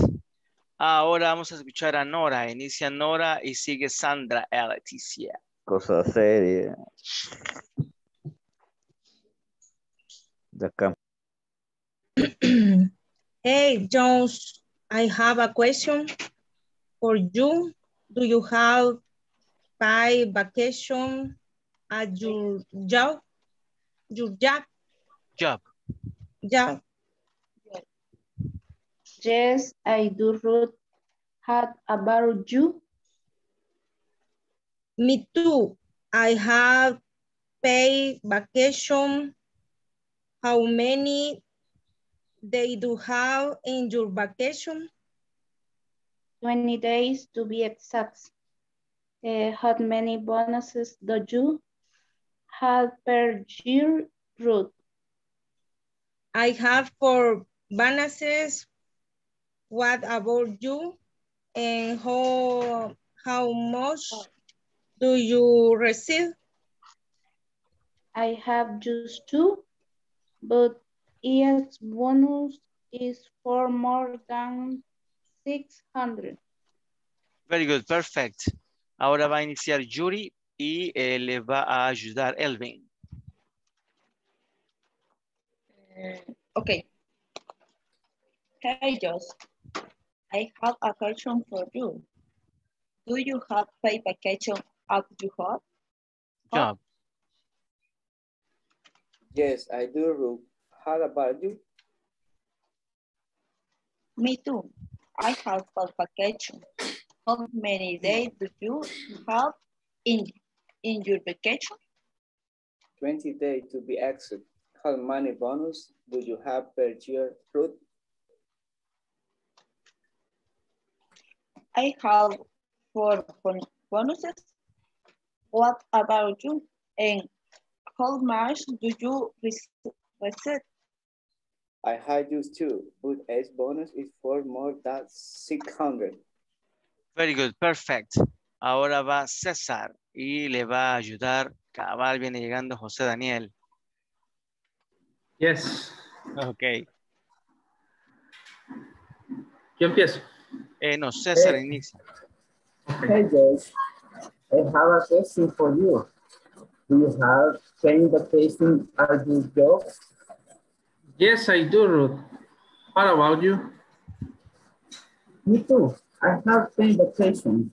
Ahora vamos a escuchar a Nora. Inicia Nora y sigue Sandra a Leticia. Cosa seria. De acá. Hey, Jones, I have a question for you. Do you have five vacation at your job? Your job? Job. Job. Yes, I do, Ruth. How about you? Me too. I have paid vacation. How many they do have in your vacation? 20 days to be exact. Uh, how many bonuses do you have per year, Ruth? I have four bonuses. What about you? And how, how much do you receive? I have just two, but each bonus is for more than 600. Very good, perfect. Ahora va a iniciar Yuri y eh, le va a ayudar Elvin. Uh, okay. Hey, Josh. I have a question for you. Do you have paid vacation at your home? Job. Yes, I do, Ruth. How about you? Me too. I have a vacation. How many days do you have in, in your vacation? 20 days to be exact. How many bonus do you have per year, Ruth? I have four bonuses. What about you? And how much do you receive? I had used two, but age bonus is for more than 600. Very good, perfect. Ahora va César y le va a ayudar. Cabal viene llegando José Daniel. Yes. Ok. Yo empiezo. Eh, no, César Eh. inicia. Hey Josh, I have a question for you. Do you have paid vacation at your job? Yes, I do, Ruth. What about you? Me too. I have paid vacation.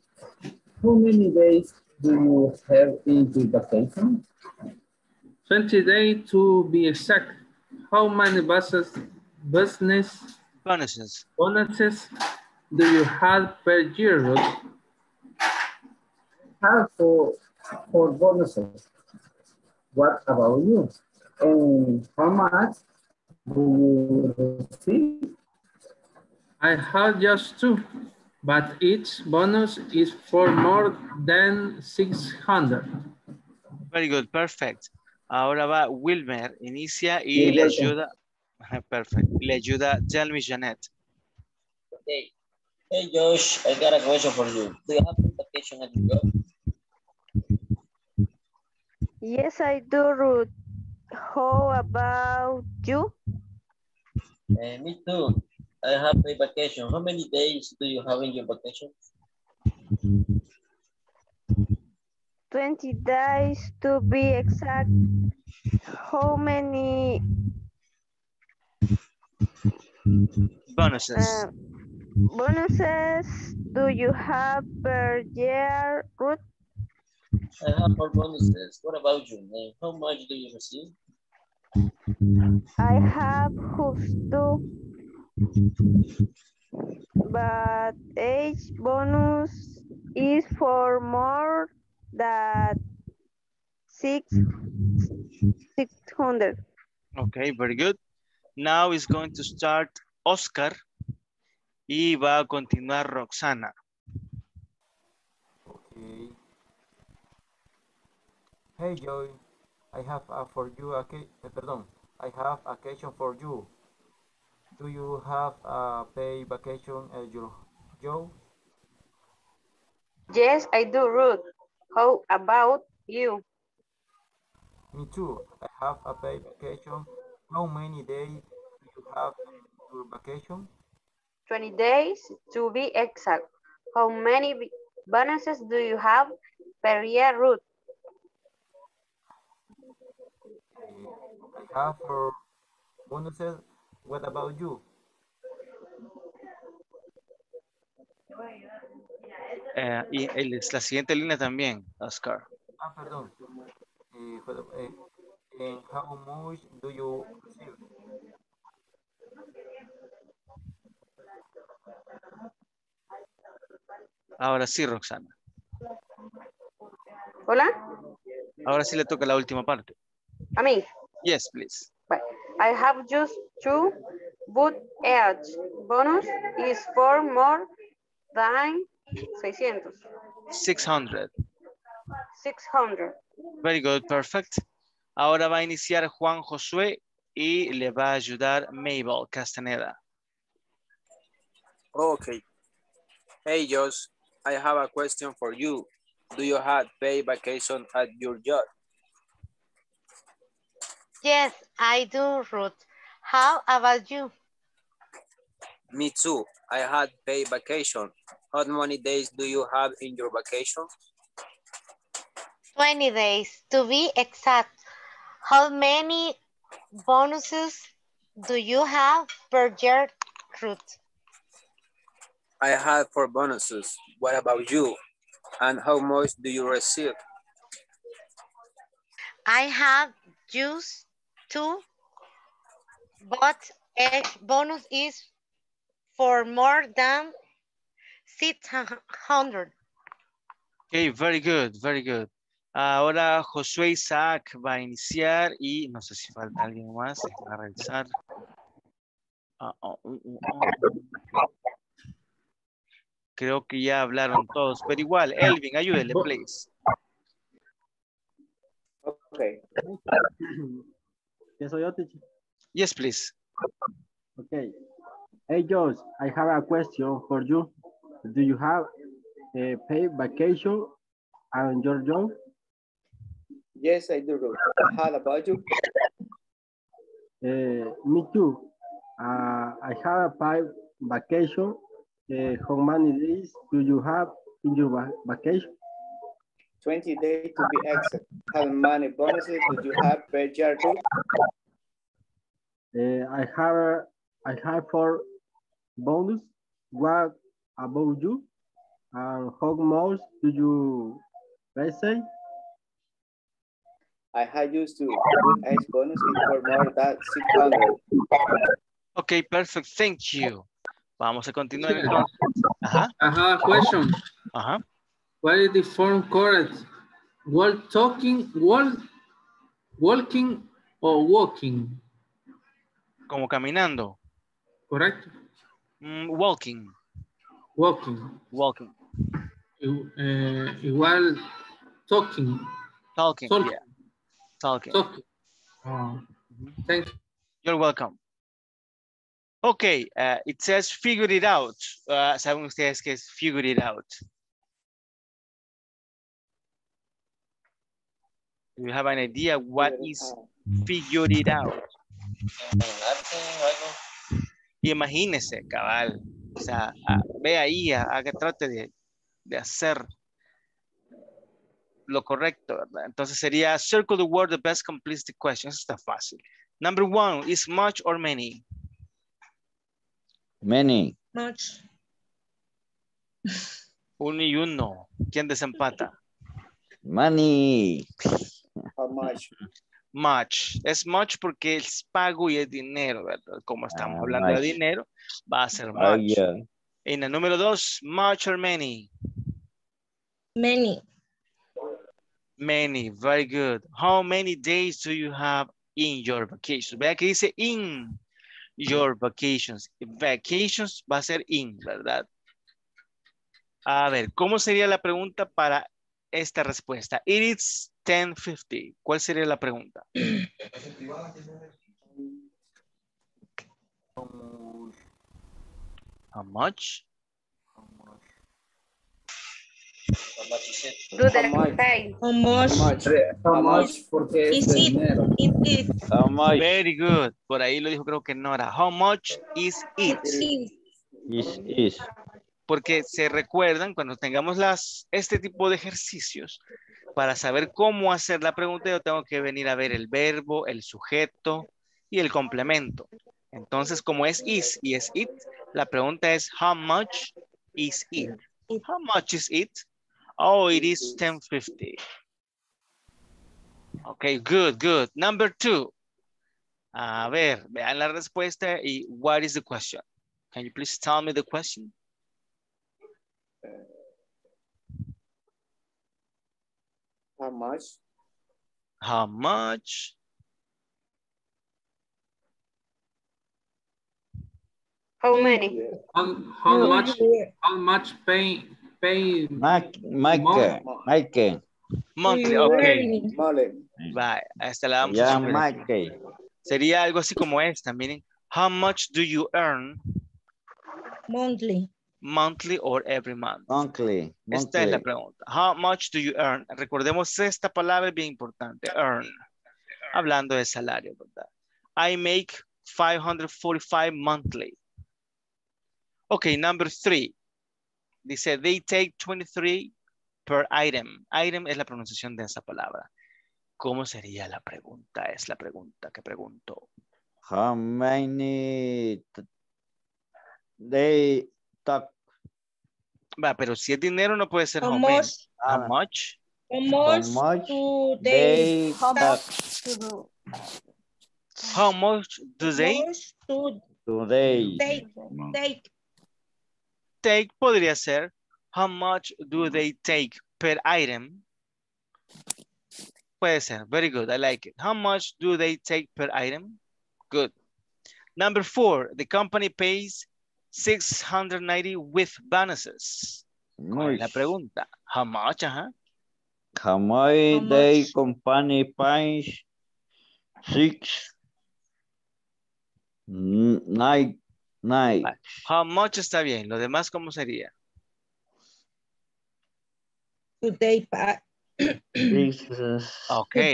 How many days do you have in your vacation? 20 days to be exact. How many buses, business Bonuses. bonuses do you have per year, Ruth? Have for, for bonuses. What about you? And how much do you receive? I have just two, but each bonus is for more than 600. Very good, perfect. Ahora va Wilmer, inicia y Sí, le ayuda. Ajá, Perfect. Le ayuda Jelmy Janet. Okay. Hey Josh, I got a question for you. Do you have a vacation at your job? Yes, I do, Ruth. How about you? Eh, me too. I have a vacation. How many days do you have in your vacation? 20 days to be exact. How many Bonuses. uh, bonuses do you have per year, Ruth? I have more bonuses. What about you? And how much do you receive? I have hoops too. But each bonus is for more than six six hundred. Okay, very good. Now is going to start Oscar y va a continuar Roxana. Okay. Hey Joy, I have a for you a eh, pardon, I have a question for you. Do you have a paid vacation at your job? Yes, I do, Ruth. How about you? Me too. I have a paid vacation. How many days do you have in your vacation? 20 days to be exact. How many b- bonuses do you have per year, Ruth? Eh, I have for bonuses. What about you? Eh, y el- la siguiente línea también, Oscar. Ah, perdón. Eh, eh, and how much do you receive? Ahora sí, Roxana. Hola, Ahora sí le toca la última parte. a mí. Yes, please. Bye. I have just two, but each bonus is for more than 600. 600. 600. Very good, perfect. Ahora va a iniciar Juan Josué y le va a ayudar Mabel Castaneda. Okay. Hey, Josh, I have a question for you. Do you have paid vacation at your job? Yes, I do, Ruth. How about you? Me too. I had paid vacation. How many days do you have in your vacation? 20 days to be exact. How many bonuses do you have per year, Ruth? I had four bonuses. What about you? And how much do you receive? I have used two, but each bonus is for more than 600. Okay, very good, very good. Ahora Josué Isaac va a iniciar y no sé si falta alguien más. Va a revisar. Ah, oh, uh, uh, oh. Creo que ya hablaron todos, pero igual, Elvin, ayúdele, please. Okay. ¿Qué soy yo, teacher? Yes, please. Okay. Hey, Josh, I have a question for you. Do you have a paid vacation on your job? Yes, I do. How about you? Uh, me too. Uh, I have a paid vacation. Uh, how many days do you have in your vacation? 20 days to be exact. How many bonuses do you have per year? Uh, I have I have four bonus. What about you? And how much do you receive? I had used to put H bonus is for more than 600. Ok, perfect. Thank you. Vamos a continuar entonces. Ajá. I have a question. Ajá. What is the form correct? Walk, talking, walk, walking or walking? Como caminando. Correcto. Mm, walking. Walking. Walking. Eh, igual talking. Talking. Talking. Yeah. Talking. Talking. Oh, thank you. You're welcome. Okay, uh, it says figure it out. Uh, ¿Saben ustedes qué es figure it out? Do you have an idea what is figure it out? Imagínese, cabal. O sea, ah, ve ahí, ah, haga, trate de, de hacer lo correcto, ¿verdad? Entonces sería circle the word that best completes the question. Eso está fácil. Number one, is much or many? Many. Much. Uno y uno. ¿Quién desempata? Money. How much? Much. Es much porque es pago y es dinero, ¿verdad? Como estamos Ah, hablando de dinero, va a ser Oh, much. yeah. En el número dos, much or many? Many. Many, very good. How many days do you have in your vacation? Vea que dice in your vacations. Vacations va a ser in, ¿verdad? A ver, ¿cómo sería la pregunta para esta respuesta? It is 10.50. ¿Cuál sería la pregunta? How much? Do the How much? pay. How much? How much? How much? Porque Is it, dinero. it is, How much Very good. Por ahí lo dijo creo que Nora. How much is it? is, is is? Porque se recuerdan cuando tengamos las, este tipo de ejercicios, para saber cómo hacer la pregunta, yo tengo que venir a ver el verbo, el sujeto y el complemento. Entonces, como es is y es it, la pregunta es how much is it? How much is it? Oh, it is 10.50. Okay, good, good. Number two. A ver, vean la respuesta y what is the question? Can you please tell me the question? How much? How much? How many? How, how much, how much pay, pay Mike, Mike. Mike. Monthly, ok. Vale, a esta le damos Ya, un super- Mike. Sería algo así como esta, miren. How much do you earn Monthly. monthly or every month? Monthly. Esta es la pregunta. How much do you earn? Recordemos esta palabra bien importante. Earn. Hablando de salario, ¿verdad? I make 545 monthly. Okay, number three. Dice, they take 23 per item. Item es la pronunciación de esa palabra. ¿Cómo sería la pregunta? Es la pregunta que pregunto. How many they talk? Va, pero si es dinero no puede ser How how much? How much? How much, much do they they, talk How much do they much do today? they take? Take? Podría ser how much do they take per item? Puede ser. Very good. I like it. How much do they take per item? Good. Number four, the company pays 690 with bonuses. ¿Cuál la pregunta? How much? Ajá. How much they company pays six n- night. How much está bien. Lo demás, ¿cómo sería?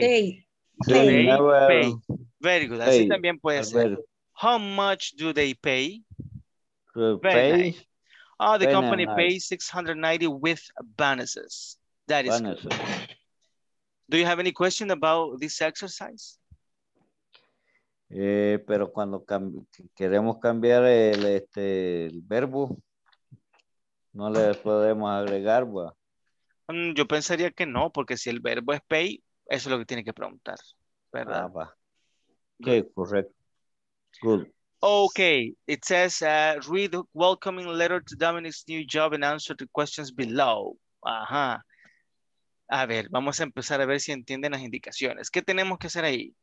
Pay? Do they they never pay? Very good. Así pay. también puede ser. How much do they pay? Very pay nice. Oh, the Very company nice. pays 690 with bonuses. That is good. bonuses. Do you have any question about this exercise? Eh, pero cuando cam- queremos cambiar el, este, el verbo, no le podemos agregar, va. Mm, yo pensaría que no, porque si el verbo es pay, eso es lo que tiene que preguntar, Ah, ¿verdad? va. Sí, correcto. Good. Okay, it says, uh, read the welcoming letter to Dominic's new job and answer the questions below. Ajá. A ver, vamos a empezar a ver si entienden las indicaciones. ¿Qué tenemos que hacer ahí?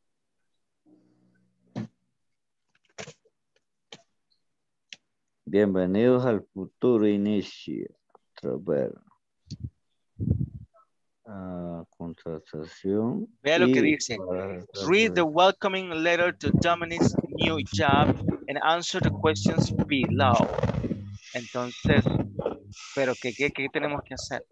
Bienvenidos al futuro inicio. Ah, contratación. Vea lo que dice. Read the welcoming letter to Dominic's new job and answer the questions below. Entonces, ¿pero qué, qué, qué tenemos que hacer?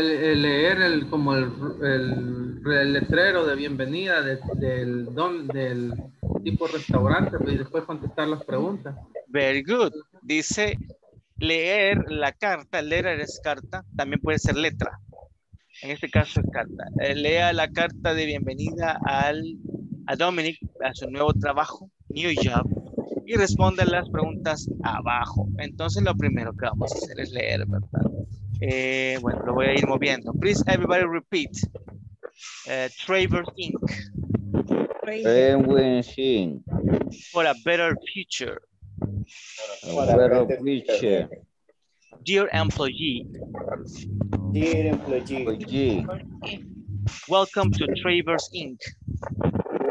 Leer el, como el, el, letrero de bienvenida de- del, don, del tipo restaurante pues, y después contestar las preguntas. Very good. Dice leer la carta, leer es carta, también puede ser letra. En este caso es carta. Eh, lea la carta de bienvenida al, a Dominic, a su nuevo trabajo, New Job, y responde las preguntas abajo. Entonces lo primero que vamos a hacer es leer, ¿verdad? Eh, bueno, lo voy a ir moviendo. Please everybody repeat. Eh, Travers Inc. Penguin Sing. For a better future. A better future. Dear employee, Dear employee, Oye, welcome to Travers Inc.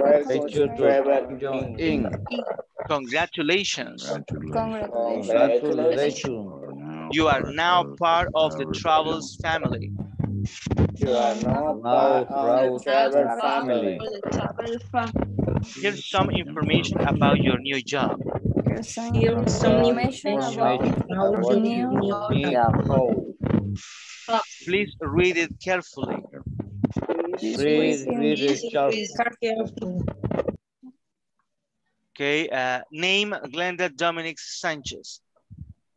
welcome to Travel John Inc. Inc. Congratulations. Congratulations. Congratulations. You are now part of the Travels family. You are now Now part of the Travel family. family. Here's some information about your new job. Here's some information about information our about new new job. job. Please read it carefully. Read, read it carefully. Okay, uh, name Glenda Dominic Sanchez.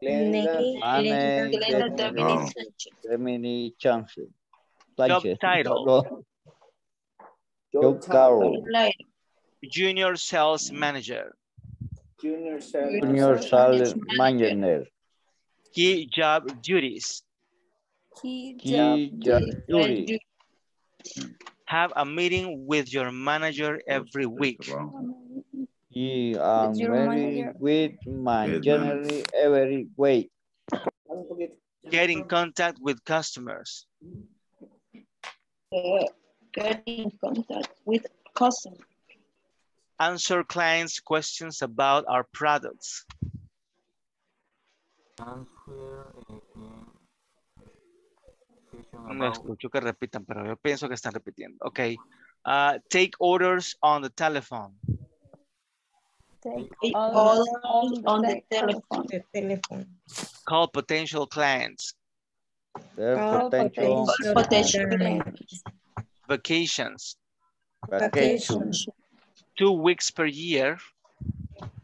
Glenda, Anne Glenda Gemini- Dominic Sanchez. Gemini Chance. Job Sánchez. title. No, Joe Joe Carroll, Carroll. Junior Sales Manager. Junior Sales Junior Sales Manager. Key job duties. Key Key job job duty. Have a meeting with your manager every week. He am very manager. with my generally every way. Get in contact with customers. Uh, get in contact with customers. Answer clients' questions about our products. Answer again. Question No about- escucho que repitan, pero yo pienso que están repitiendo. Ok. Uh, take orders on the telephone. Take Take orders orders on the telephone. The telephone. Call potential clients. Their All potential potential clients. Vacations. vacation. Two weeks per year.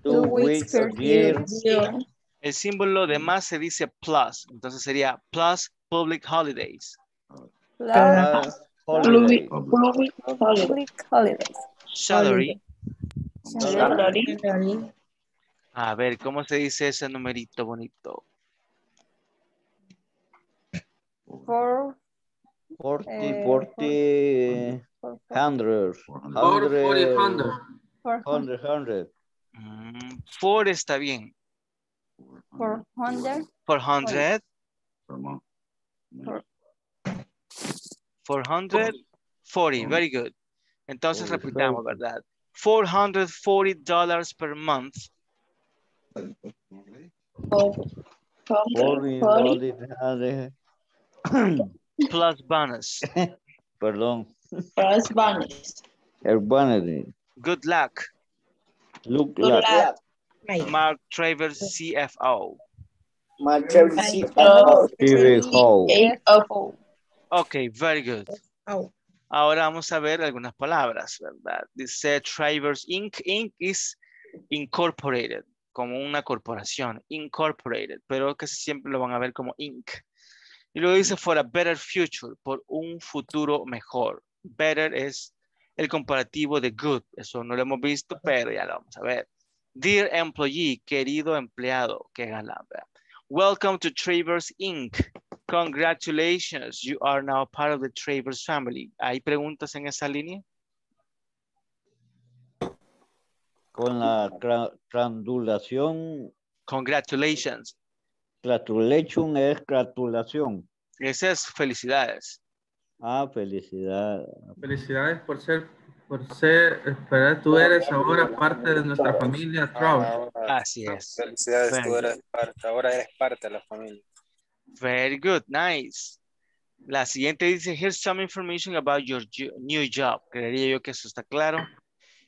Two weeks per year. Yeah. El símbolo de más se dice plus. Entonces sería plus public holidays. Plus Uh, holiday. Public public holidays. Salary. A ver, ¿cómo se dice ese numerito bonito? For, Forty, Eh, forty, for, for, hundred, Or 40, hundred, 100. for, hundred, hundred. Mm, four está bien. for hundred, 400. for, 440. Very good. Entonces repitamos. ¿verdad? $440 per month. Plus bonus. Perdón. Plus bonus. El bonus. Good luck. Look Good luck. luck. Mark Travers, CFO. Mark Travers, CFO. CFO. Okay, very good. Oh. Ahora vamos a ver algunas palabras, ¿verdad? Dice Travers Inc. Inc. is incorporated, como una corporación, incorporated, pero casi siempre lo van a ver como Inc. Y luego dice for a better future, por un futuro mejor. Better es el comparativo de good, eso no lo hemos visto, pero ya lo vamos a ver. Dear employee, querido empleado, qué galán, ¿verdad? Welcome to Travers Inc. Congratulations, you are now part of the Travers family. ¿Hay preguntas en esa línea? Con la gratulación. Congratulations. Gratulation es gratulación. Esa es felicidades. Ah, felicidad. Felicidades por ser, por ser, espera, tú eres ahora parte de nuestra familia Travel. Así es. Felicidades, tú eres parte, ahora eres parte de la familia. Very good, nice. La siguiente dice, here's some information about your new job. Creería yo que eso está claro.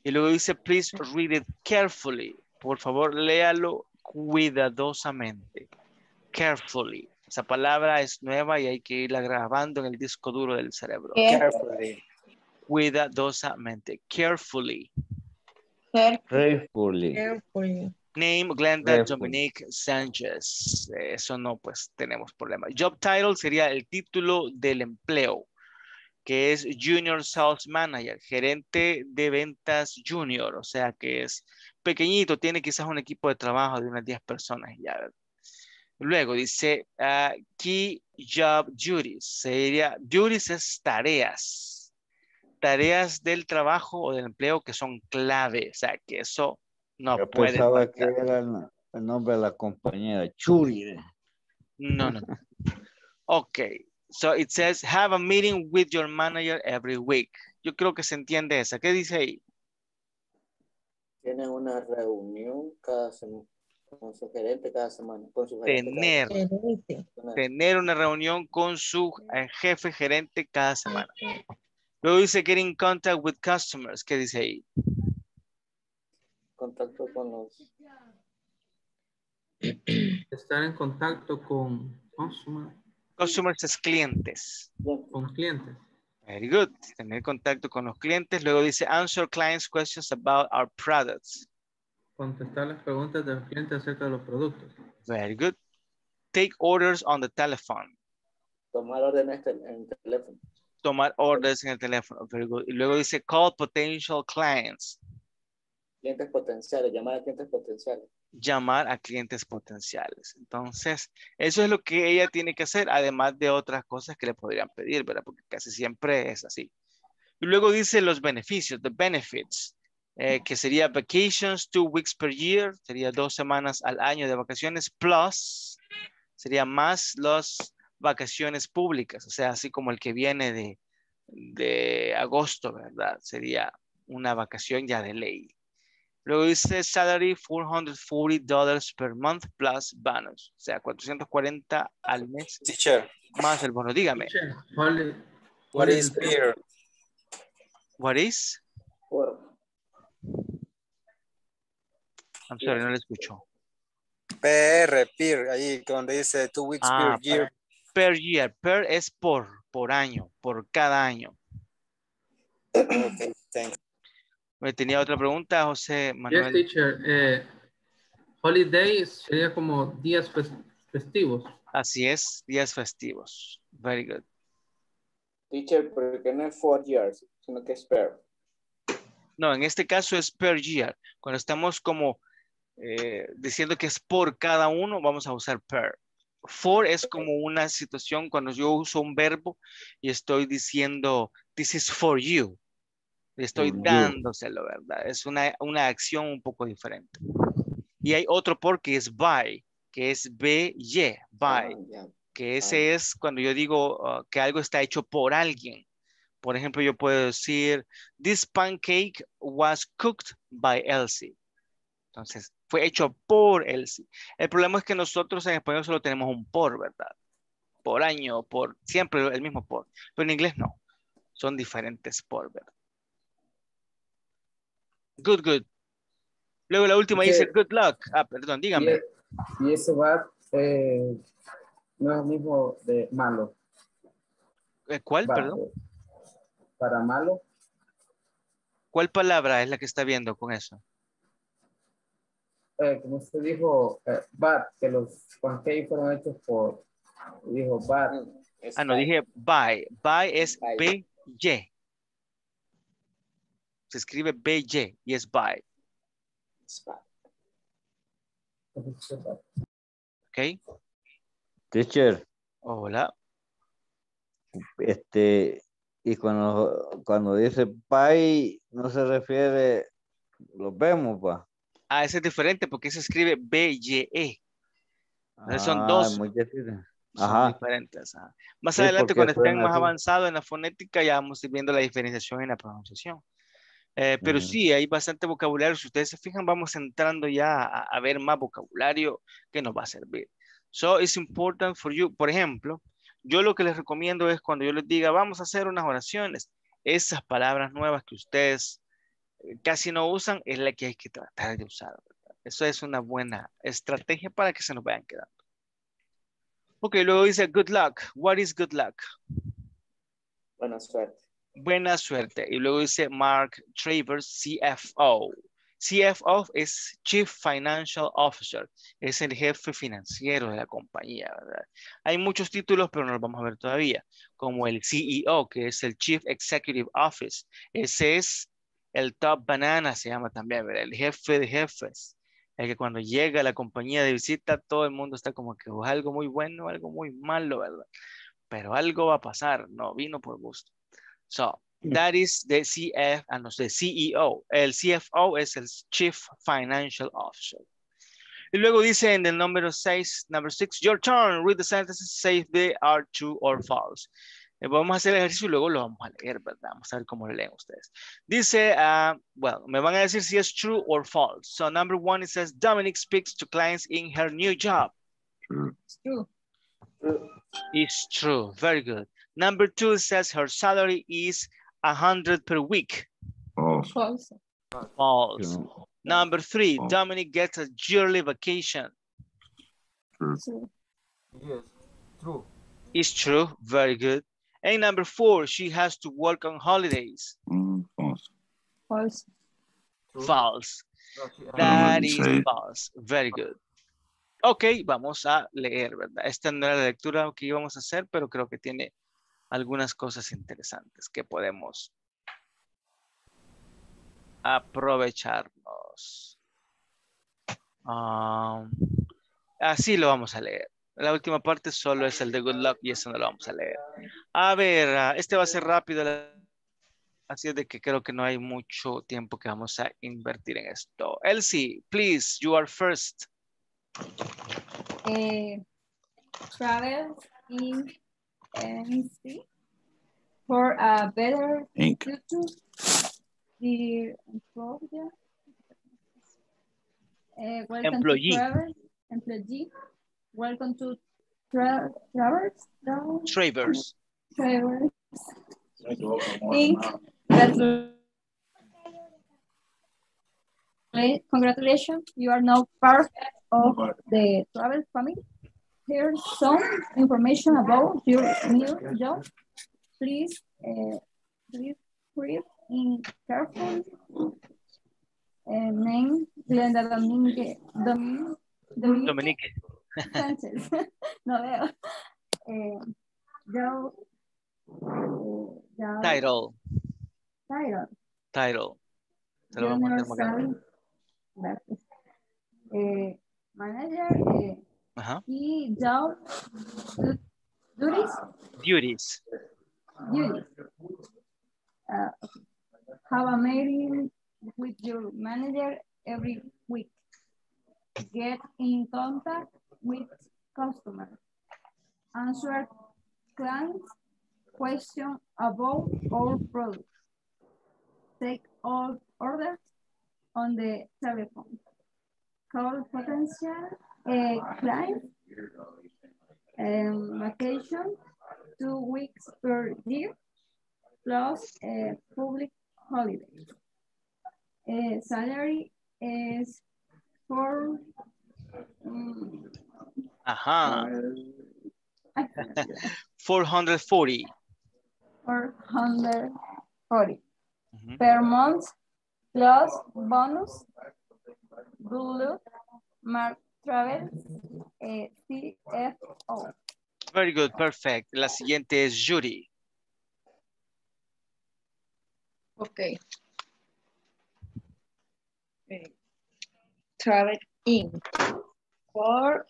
Y luego dice, please read it carefully. Por favor, léalo cuidadosamente. Carefully. Esa palabra es nueva y hay que irla grabando en el disco duro del cerebro. Carefully. Cuidadosamente. Carefully. Gratefully. Carefully. Name Glenda. Dominique Sánchez. Eh, Eso no, pues tenemos problema. Job title sería el título del empleo, que es Junior Sales Manager, gerente de ventas junior, o sea que es pequeñito, tiene quizás un equipo de trabajo de unas 10 personas ya. Luego dice ah, Key Job Duties, sería, duties es tareas, tareas del trabajo o del empleo que son clave, o sea que eso no Yo puede pensaba que era el, el nombre de la compañera. Churi. No, no. Okay. So it says have a meeting with your manager every week. Yo creo que se entiende esa. ¿Qué dice ahí? Tienen una reunión cada semana con su gerente cada semana. Con su gerente cada Tener, Gerente. tener una reunión con su eh, jefe gerente cada semana. Luego dice get in contact with customers. ¿Qué dice ahí? Contacto con los Estar en contacto con, consumer- Customers es clientes. con clientes. Very good. Tener contacto con los clientes. Luego dice answer clients questions about our products. Contestar las preguntas de los clientes acerca de los productos. Very good. Take orders on the telephone. tomar órdenes en teléfono. Tomar orders en el teléfono. Very good. Y luego dice call potential clients. Clientes potenciales, llamar a clientes potenciales. llamar a clientes potenciales. Entonces, eso es lo que ella tiene que hacer, además de otras cosas que le podrían pedir, ¿verdad? Porque casi siempre es así. Y luego dice los beneficios, the benefits, eh, que sería vacations, two weeks per year, sería dos semanas al año de vacaciones, plus, sería más las vacaciones públicas, o sea, así como el que viene de, de agosto, ¿verdad? Sería una vacación ya de ley. Luego dice salary $440 per month plus bonus. O sea, 440 al mes Teacher, más el bono. Dígame. Teacher, holi- what is beer? What is? I'm sorry, no le escucho. PR, peer, ahí donde dice two weeks Ah, per year. Per year. Per es por, por año, por cada año. Okay, thanks. Me tenía otra pregunta, José Yes, Manuel. teacher. Eh, holidays sería como días fes- festivos. Así es, días festivos. Very good. Teacher, porque no es four years, sino que es per. No, en este caso es per year. Cuando estamos como eh, diciendo que es por cada uno, vamos a usar per. For es como una situación cuando yo uso un verbo y estoy diciendo, this is for you. Estoy dándoselo, ¿verdad? Es una, una acción un poco diferente. Y hay otro por que es by, que es B-Y, by. Ah, ya. que ese es cuando yo digo uh, que algo está hecho por alguien. Por ejemplo, yo puedo decir, this pancake was cooked by Elsie. Entonces, fue hecho por Elsie. El problema es que nosotros en español solo tenemos un por, ¿verdad? Por año, por, siempre el mismo por. Pero en inglés no. Son diferentes por, ¿verdad? Good, good. Luego la última dice, good luck. Ah, perdón, dígame. y ese bad eh, no es el mismo de malo. Eh, ¿Cuál, Bad, perdón? eh, Para malo, ¿Cuál palabra es la que está viendo con eso? eh, como usted dijo, eh, bad, que los pancakes fueron hechos por, dijo bad. Es Ah, no, dije by. By es By. Se escribe B-Y y es by. ¿Ok? Teacher, Hola. este, y cuando, cuando dice pay, no se refiere, los vemos, pa. Ah, ese es diferente porque se escribe B-Y-E. Son Ah, dos. muy. Son Ajá. diferentes. ajá. Más Sí, adelante, cuando estén más avanzados en la fonética, ya vamos a ir viendo la diferenciación en la pronunciación. Eh, pero sí, hay bastante vocabulario. Si ustedes se fijan, vamos entrando ya a, a ver más vocabulario que nos va a servir. So, it's important for you. Por ejemplo, yo lo que les recomiendo es cuando yo les diga, vamos a hacer unas oraciones, esas palabras nuevas que ustedes eh, casi no usan, es la que hay que tratar de usar. ¿verdad? Eso es una buena estrategia para que se nos vayan quedando. Ok, luego dice good luck. What is good luck? Buena suerte. Buena suerte. Y luego dice Mark Travers, CFO. CFO es Chief Financial Officer. Es el jefe financiero de la compañía, ¿verdad? Hay muchos títulos, pero no los vamos a ver todavía. Como el CEO, que es el Chief Executive Office. Ese es el Top Banana, se llama también, ¿verdad? El jefe de jefes. El que cuando llega a la compañía de visita, todo el mundo está como que es algo muy bueno, algo muy malo, ¿verdad? Pero algo va a pasar, no vino por gusto. So, that is the CF, ah, no sé, CEO. El CFO es el Chief Financial Officer. Y luego dice en el número 6, number 6, your turn, read the sentences, say if they are true or false. Eh, Vamos a hacer el ejercicio y luego lo vamos a leer, ¿verdad? Vamos a ver cómo lo leen ustedes. Dice, ah, well, me van a decir si es true or false. So number one, it says, Dominic speaks to clients in her new job. It's true. It's true. Very good. Number two says her salary is a hundred per week. False. False. No. Number three, Oh. Dominic gets a yearly vacation. True. Yes, true. It's true. Very good. And number four, she has to work on holidays. False. True. False. No, she- uh, That is false. Very good. Ok, vamos a leer, ¿verdad? Esta no era la lectura que íbamos a hacer, pero creo que tiene algunas cosas interesantes que podemos aprovecharnos. Así lo vamos a leer. La última parte solo es el de good luck y eso no lo vamos a leer. A ver, ah, este va a ser rápido. Así es de que creo que no hay mucho tiempo que vamos a invertir en esto. Elsie, please, you are first. eh, travel in NC for a better future. Dear employer, Eh, welcome Employee. to Travers. Employee. Welcome to tra Travers. Tra- Travers. Travers. Inc. Gratu- Congratulations, you are now part of the travel family. Here's some information about your new job. Please, uh, please read in carefully. Uh, name, Glenda Domínguez, Dom, Domínguez Dominique. Sánchez. no veo. Eh, yo, eh, yo- Title. Title. Title. Se lo vamos a hacer más grande. Eh, manager eh, Ajá. y job du- duties. Duties. duties. Uh, have a meeting with your manager every week. Get in contact with customers. Answer clients' questions about our products. Take all orders on the telephone. Call potential uh, clients. Um, vacation two weeks per year plus a public holiday. Uh, salary is for um, Ajá. I- 440. 440 Ujú. per month plus bonus. Good luck, Mark Travel, eh, CFO. Very good, perfect. La siguiente es Judy. Ok. Eh, travel in. For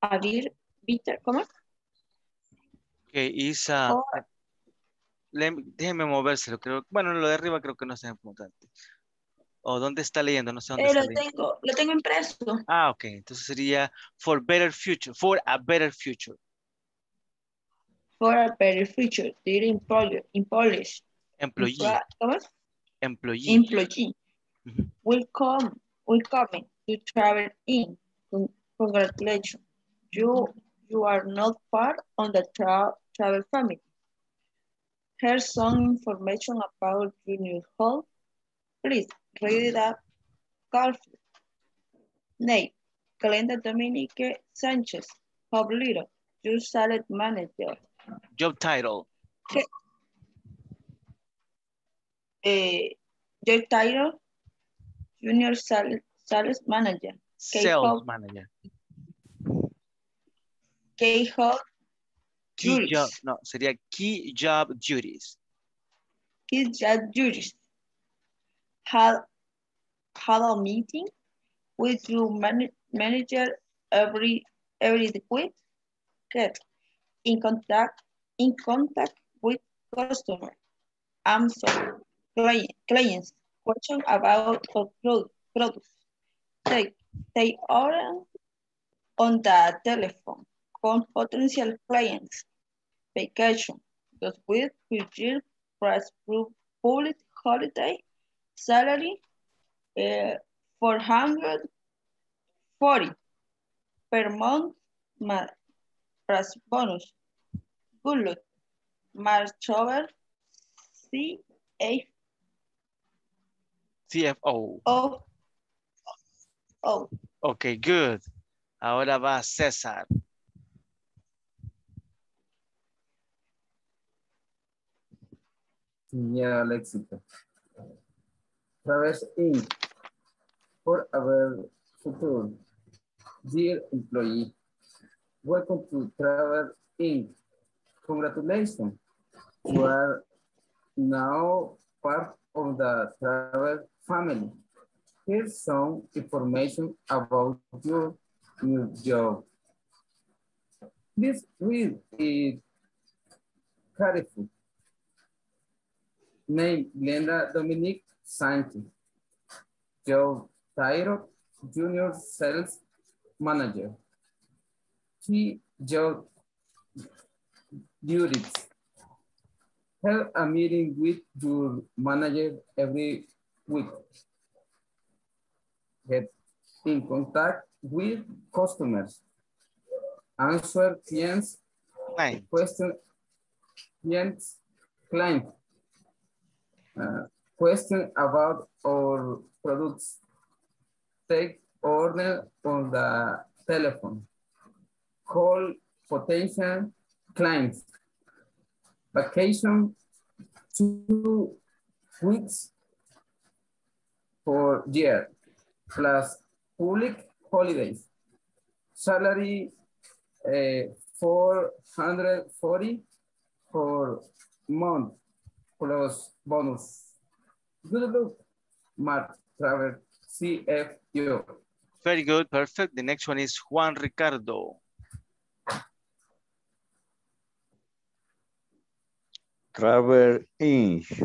a beer, bitter, ¿cómo? Okay, Isa. Le- déjeme movérselo, creo. Bueno, lo de arriba creo que no es importante. ¿O dónde está leyendo? No sé dónde eh, está lo leyendo. tengo, lo tengo impreso. Ah, ok. Entonces sería for better future, for a better future. For a better future, dear employer, in Polish. Employee, ¿Cómo es? employee. Employee. Ujú. Welcome, welcome to travel in. Con- Congratulations. You, you are not part of the tra travel family. Here's some information about your new home. Please read it up carefully. Name, Glenda Dominique Sanchez, Leader, your salad manager. Job title, Eh, your title, Junior sal Sales Manager. sales manager. K-Hub Key job, no, sería key job duties. His job duties. Had, had a meeting with your man, manager every every week. Get in contact in contact with customer. Answer client, clients question about product. products. Take order on the telephone con potential clients. Vacation. Those with future price pu- public holiday salary uh, 440 per month ma- plus bonus. Good luck. March over C A CFO. O O. Ok, good. Ahora va César. Señora Léxico. Traverse Inc. For our future. Dear employee, welcome to Travel Inc. Congratulations. You are now part of the travel family. Here's some information about your new job. Please read it carefully. Name Glenda Dominique Sanchez. Job title Junior Sales Manager. Key job duties. Have a meeting with your manager every week. Get in contact with customers. Answer clients Client. question clients client uh, question about our products. Take order on the telephone. Call potential clients. Vacation two weeks for year plus public holidays. Salary uh, 440 for month plus bonus. Good look, Mark Travel CFU. Very good, perfect. The next one is Juan Ricardo. Travel inch.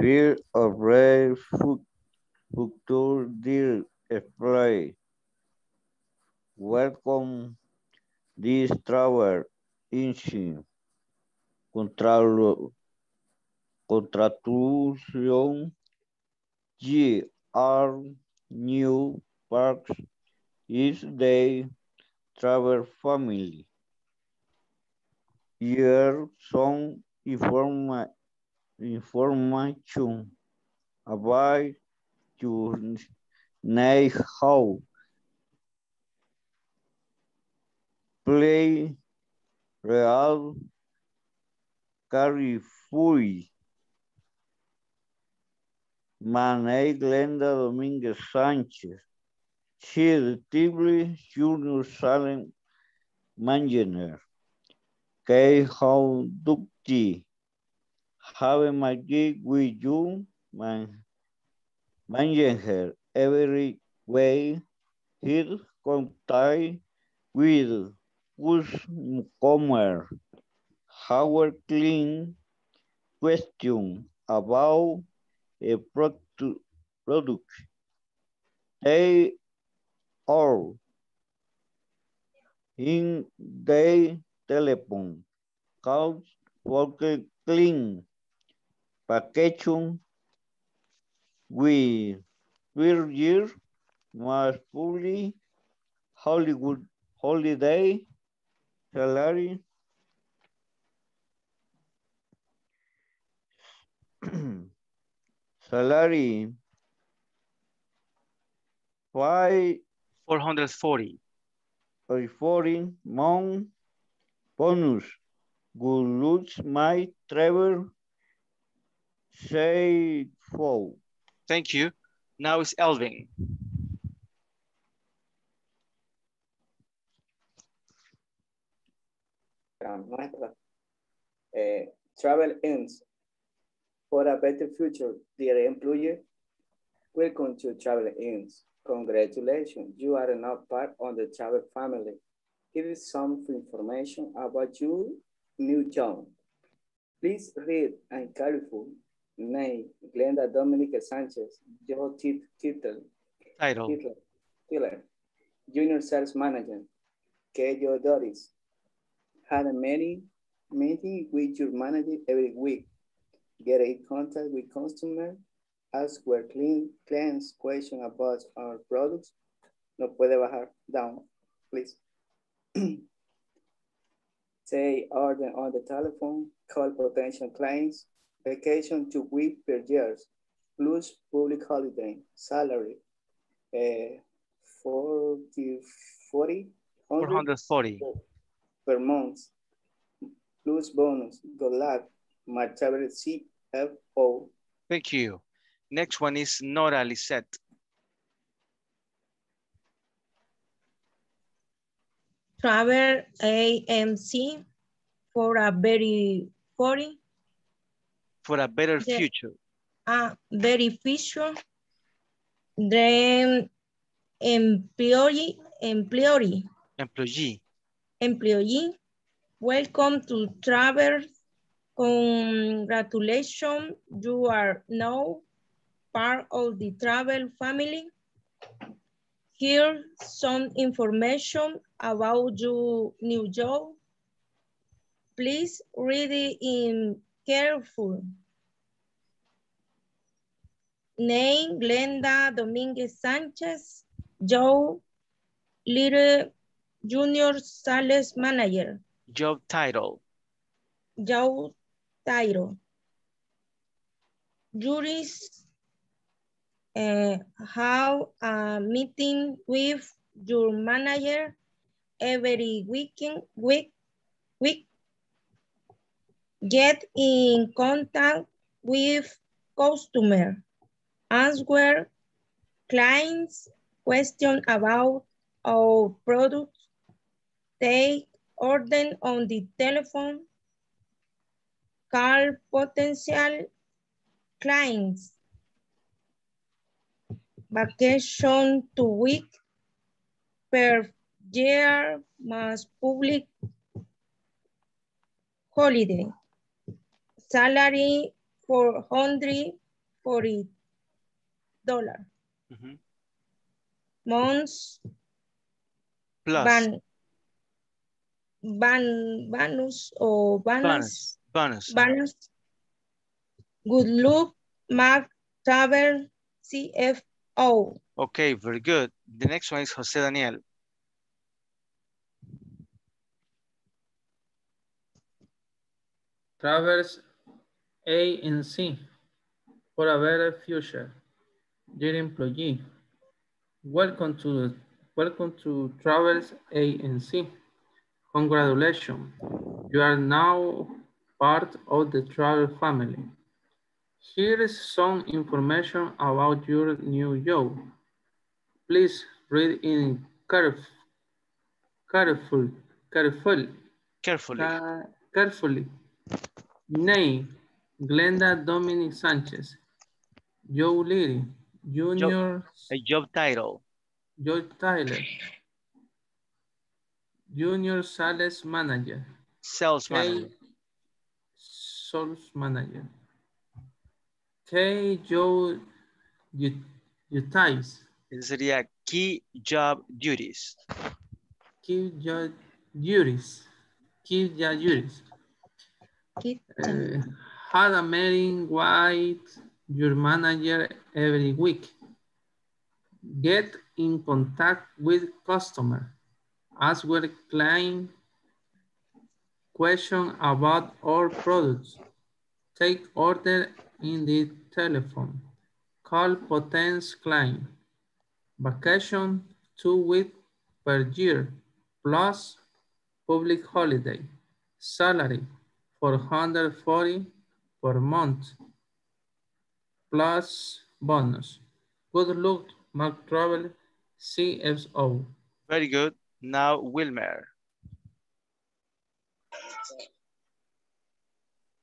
Fear of rare food. Future deal display. Welcome this travel engine. Contralo, contratución GR New Parks is the travel family. Here some informa information about your know-how. Play Real Carifui. Mané Glenda Dominguez Sánchez. Chile Tibli Junior Salem Mangener. Kay How Dukti. Have magic with you, man. Every way. Hit contact with Comer. Howard Clean question about a product. product. They are in the telephone called Walker Clean packaging with three years must fully Hollywood holiday salary salary five 440. or 40 month bonus good looks my travel say four Thank you. Now it's Elvin. Um. Eh, travel ends. For a better future, dear employer, welcome to Travel Ends. Congratulations, you are now part of the travel family. Here is some information about your new job. Please read and careful. Name, Glenda Dominic Sanchez, Joe Tit- Tittle, Title. Tiller, Junior Sales Manager, Kejo Doris. Had a many meeting with your manager every week. Get in contact with customer. Ask where clean clients question about our products. No puede bajar down, please. Say order on the telephone. Call potential clients. Vacation two week per year. Plus public holiday. Salary. Uh, 40, 40, 440. per month, plus bonus. Good luck. My favorite CFO. Thank you. Next one is Nora Lisette. Travel AMC for a very 40, For a better Yeah. future. a very future. Then employee, employee, Employee. employee. Welcome to Travel. Congratulations, you are now part of the travel family. Here some information about your new job. Please read it in careful. Name, Glenda Dominguez Sanchez. Joe Little Junior Sales Manager. Job title. Joe Tyro. Juries uh, have a meeting with your manager every weekend, week, week. Get in contact with customer. Answer clients question about our products. Take order on the telephone. Call potential clients. Vacation to week per year más public holiday. Salary for hundred forty dollar. Ujú. Months Plus. ban ban bonus o bonus Bonus. Bonus. bonus. Good luck, Mark Travel CFO. Okay, very good. The next one is Jose Daniel. Travers A and C for a better future. Dear employee, welcome to welcome to Travels A and C. Congratulations, you are now part of the travel family. Here is some information about your new job. Please read in caref careful, careful, Carefully. ca- carefully. Name, Glenda Dominic Sanchez. Joe Leary, Junior A job title. Joe Tyler. Junior Sales Manager. Sales manager. Sales Manager. K. Joe Ut- Utais. Ese sería key job duties. Key Joe Duties. Key Joe Duties. Kid- Uh, had a meeting with your manager every week. Get in contact with customer. Ask your client question about our products. Take order in the telephone. Call potential client. Vacation two weeks per year plus public holiday. Salary 440 per month plus bonus. Good luck, Mark Travel, CFO. Very good. Now Wilmer.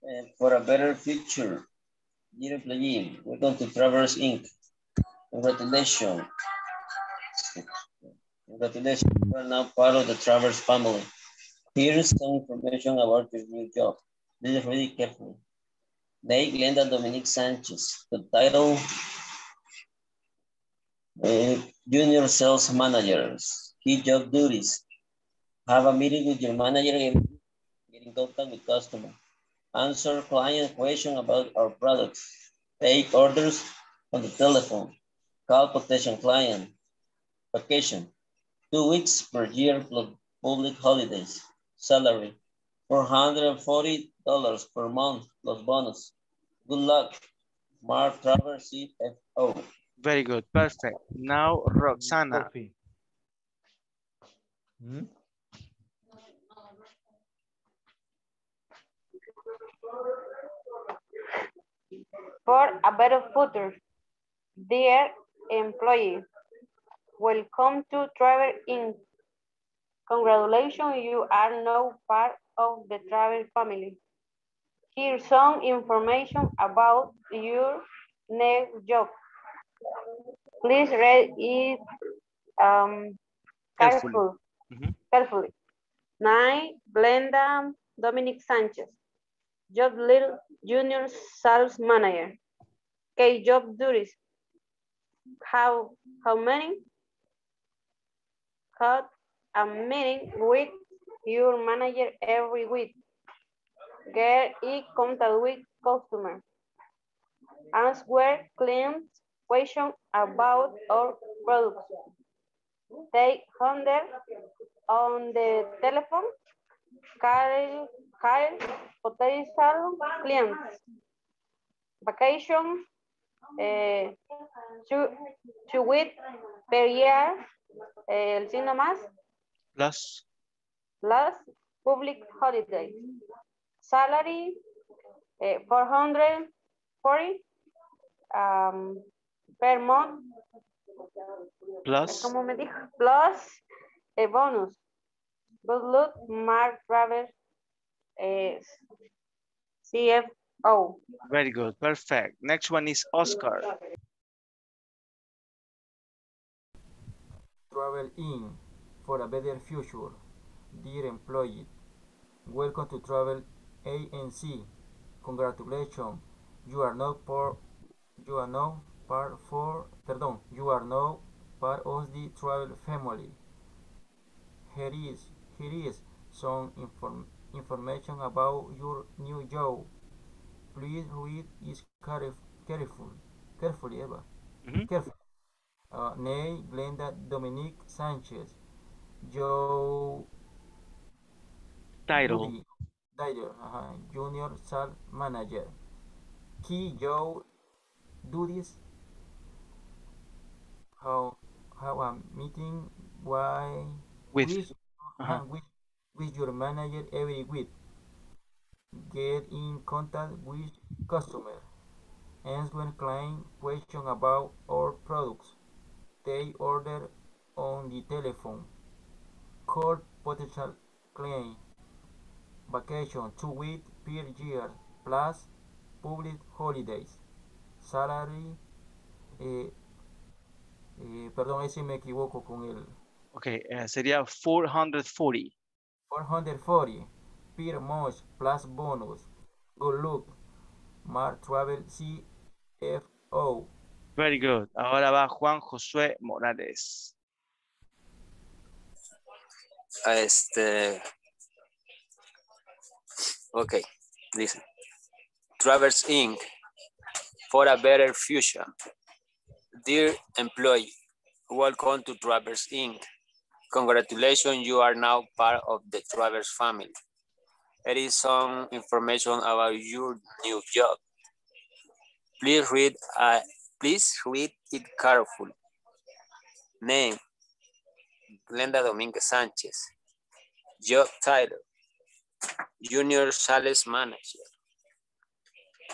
And for a better future, dear employee, welcome to Traverse Inc. Congratulations. Congratulations, you are now part of the Traverse family. Here's some information about your new job. This is really careful. Name Glenda Dominique Sanchez. The title, uh, Junior Sales Managers. Key job duties. Have a meeting with your manager and get in contact with customer. Answer client question about our products. Take orders on the telephone. Call potential client. Vacation. Two weeks per year plus public holidays. Salary. $440 per month plus bonus. Good luck. Mark Travers, CFO. Very good. Perfect. Now Roxana. Coffee. Hmm? For a better future, dear employee, welcome to Travel Inc. Congratulations, you are now part of the travel family. Here's some information about your next job. Please read it um, Carefully. careful, Mhm. carefully. Nine, Glenda Dominic Sanchez. Job Little Junior Sales Manager. Okay, job duties. How, how many? Cut a meeting with your manager every week. Get in contact with customer. Answer client question about our products. Take hundred on the telephone. Kyle, Kyle, potential clients. Vacation, eh, two, two weeks per year, eh, el signo más, Plus. plus public holiday. Salary, eh, 440 um, per month. Plus. ¿Cómo me dijo? Plus a bonus. Good luck, Mark Travel, eh, CFO. Very good. Perfect. Next one is Oscar. Travel in for a better future. Dear employee, welcome to Travel ANC. Congratulations, you are now part. You are now part for. Pardon, you are now part of the travel family. Here is here is some inform, information about your new job. Please read it caref, careful, carefully, Eva. Careful. Uh, name Glenda Dominique Sanchez. Joe Title. Judy Dyer, ajá, Junior Sales Manager. Key Joe duties. How how a meeting why With. with, uh, with with your manager every week. Get in contact with customer. Answer client question about our products. Take order on the telephone. Call potential client. Vacation two weeks per year plus public holidays. Salary. Eh, eh, perdón, ahí sí me equivoco con el Ok, eh, sería 440. 440 per month plus bonus. Good luck. Mark Travel CFO. Very good. Ahora va Juan Josué Morales. Este. Ok, listen. Travers Inc. for a better future. Dear employee, welcome to Travers Inc. Congratulations, you are now part of the Travers family. Here is some information about your new job. Please read, uh, please read it carefully. Name, Glenda Dominguez Sanchez. Job title, Junior Sales Manager.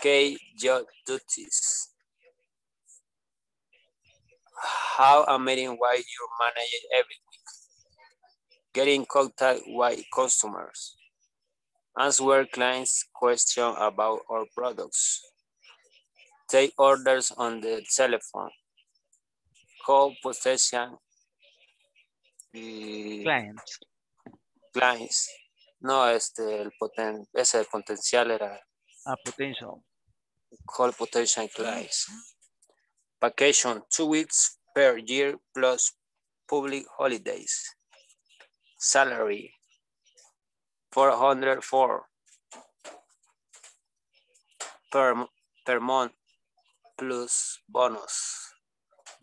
K job duties. How a meeting why your manager every week. Get in contact with customers. Answer clients' question about our products. Take orders on the telephone. Call potential eh, Client. clients. No, este, el poten, ese el potencial era A potential. call potential clients. Vacation, two weeks per year plus public holidays. Salary, 404 per, per month plus bonus.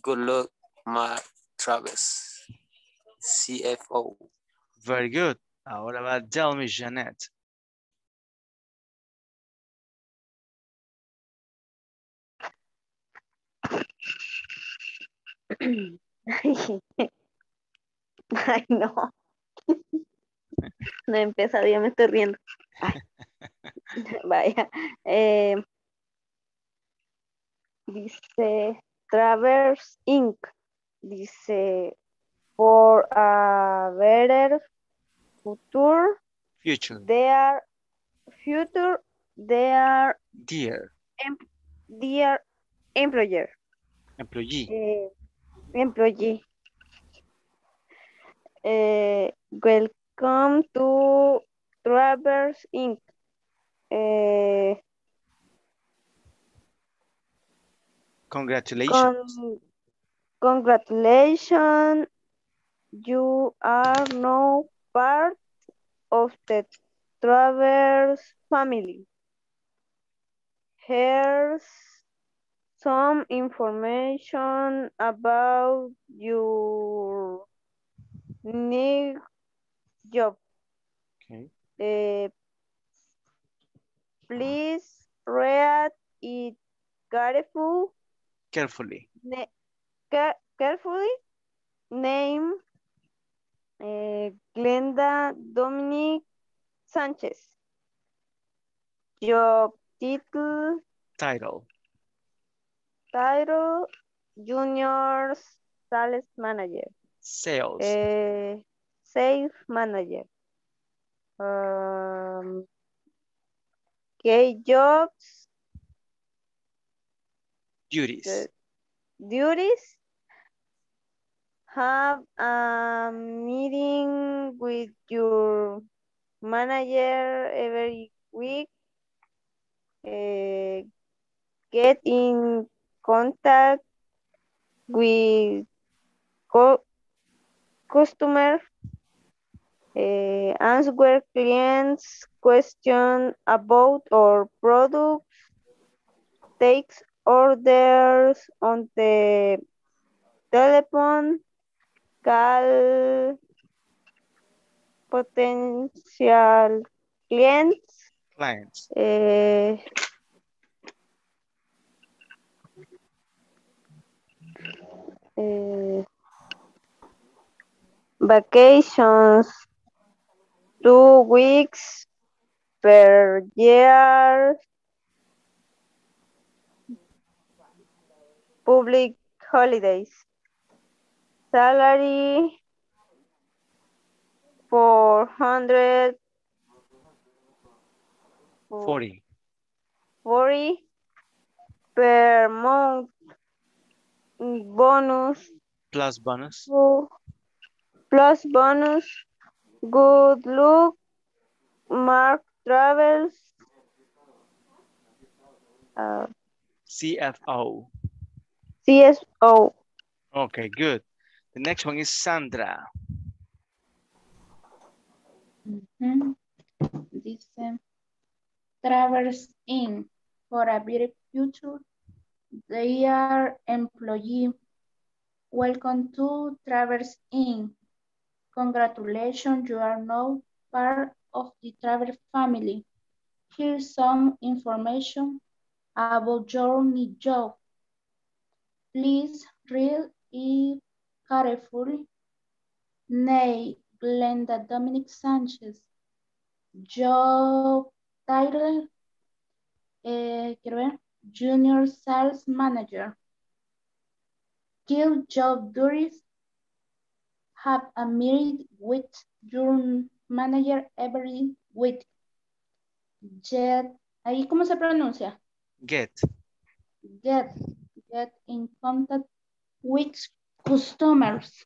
Good luck, Mark Travis, CFO. Very good. Ahora va Delmy Jeanette. I no. No he empezado, ya me estoy riendo. Ay. Vaya. eh, dice Travers Inc. Dice for a better future, Future. their future, their Dear. em, dear employer. Employee. Eh, employee. Eh, welcome to Travers Inc. Eh, Congratulations. con- congratulations, you are now part of the Travers family. Here's some information about your new job. Okay. Eh, please read it careful, Carefully. ne- ca- carefully. Name eh, Glenda Dominic Sanchez. Job title, Title. title, Junior Sales Manager. Sales. Eh, sales Manager. Um, okay, jobs, Duties. the duties. Have a meeting with your manager every week. Eh, get in contact with co- customer. Eh, answer clients question about our products. Takes orders on the telephone. Call potential clients. Clients. Eh, eh, vacations, two weeks per year, public holidays, salary, four hundred 40. forty per month, bonus, Plus bonus. Plus bonus, good luck, Mark travels, uh, CFO. CSO, Okay, good. The next one is Sandra. Mhm. Dice, Travers in for a better future. They are employee. Welcome to Travers in. Congratulations, you are now part of the travel family. Here's some information about your new job. Please read it carefully. Name Glenda Dominic Sanchez. Job title, eh, ver, Junior Sales Manager. Kill job duties. Have a meeting with your manager every week. Get, ahí cómo se pronuncia? Get. Get, get in contact with customers.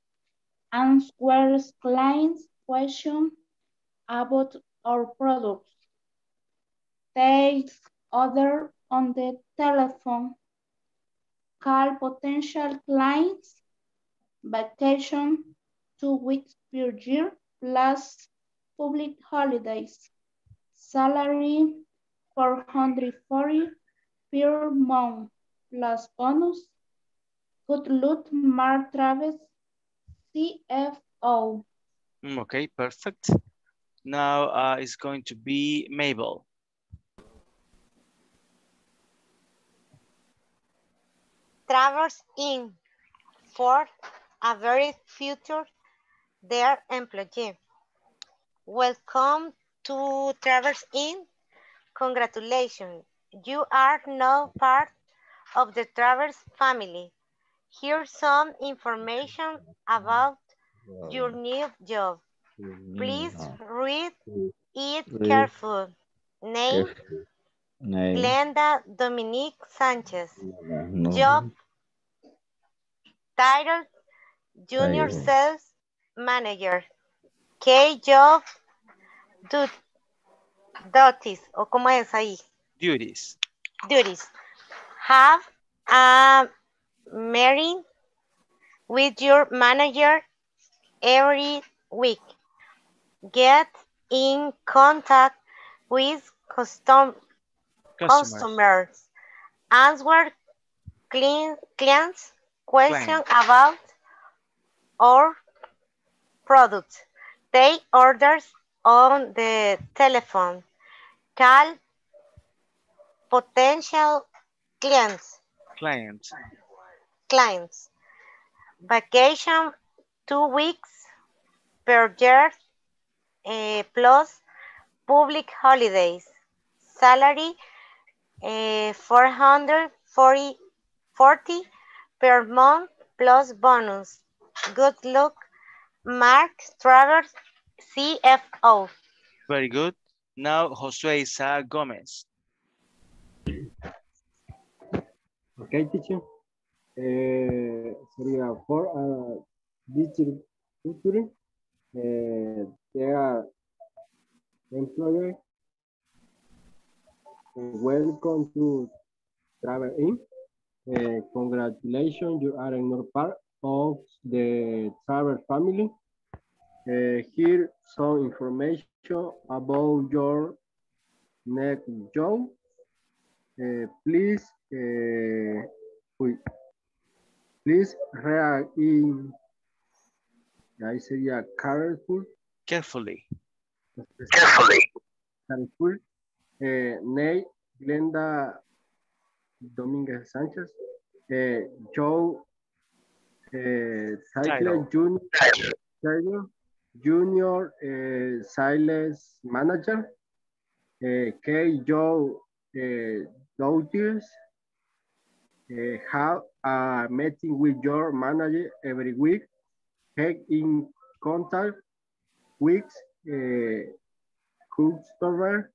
Answer clients' questions about our products. Take order on the telephone. Call potential clients. Vacation two weeks per year plus public holidays. Salary 440 per month plus bonus. Good luck, Mark Travis, CFO. Mm, Okay, perfect. Now uh, it's going to be Mabel. Travers in for a very future their employee. Welcome to Travers Inn. Congratulations. You are now part of the Travers family. Here's some information about your new job. Please read it carefully. Name Name. Glenda Dominique Sanchez. No. Job title Junior Sales Manager. K job du duties o cómo es ahí Duties. duties. Have a meeting with your manager every week. Get in contact with custom Customers. customers. Answer clean, clients' question about our products. Take orders on the telephone. Call potential clients. Client. clients. Vacation, two weeks per year, eh, plus public holidays. Salary, eh, 440 40 per month plus bonus. Good luck, Mark Strader, CFO. Very good. Now, Josue Isa Gomez. Okay, teacher. Uh, sorry, uh, for uh, digital tutoring, uh, there are employers. Welcome to Travel In. Uh, congratulations, you are in your part of the Travel family. Uh, here some information about your next job. Uh, please, uh, uy, please react in, ahí sería careful. Carefully. Carefully. Careful. Uh, Nate, Glenda Dominguez Sanchez, uh, Joe uh, Tyler Junior, Tyler Junior uh, Silas Manager, uh, K. Joe uh, Dodgers, uh, have a meeting with your manager every week, get in contact with uh, customer,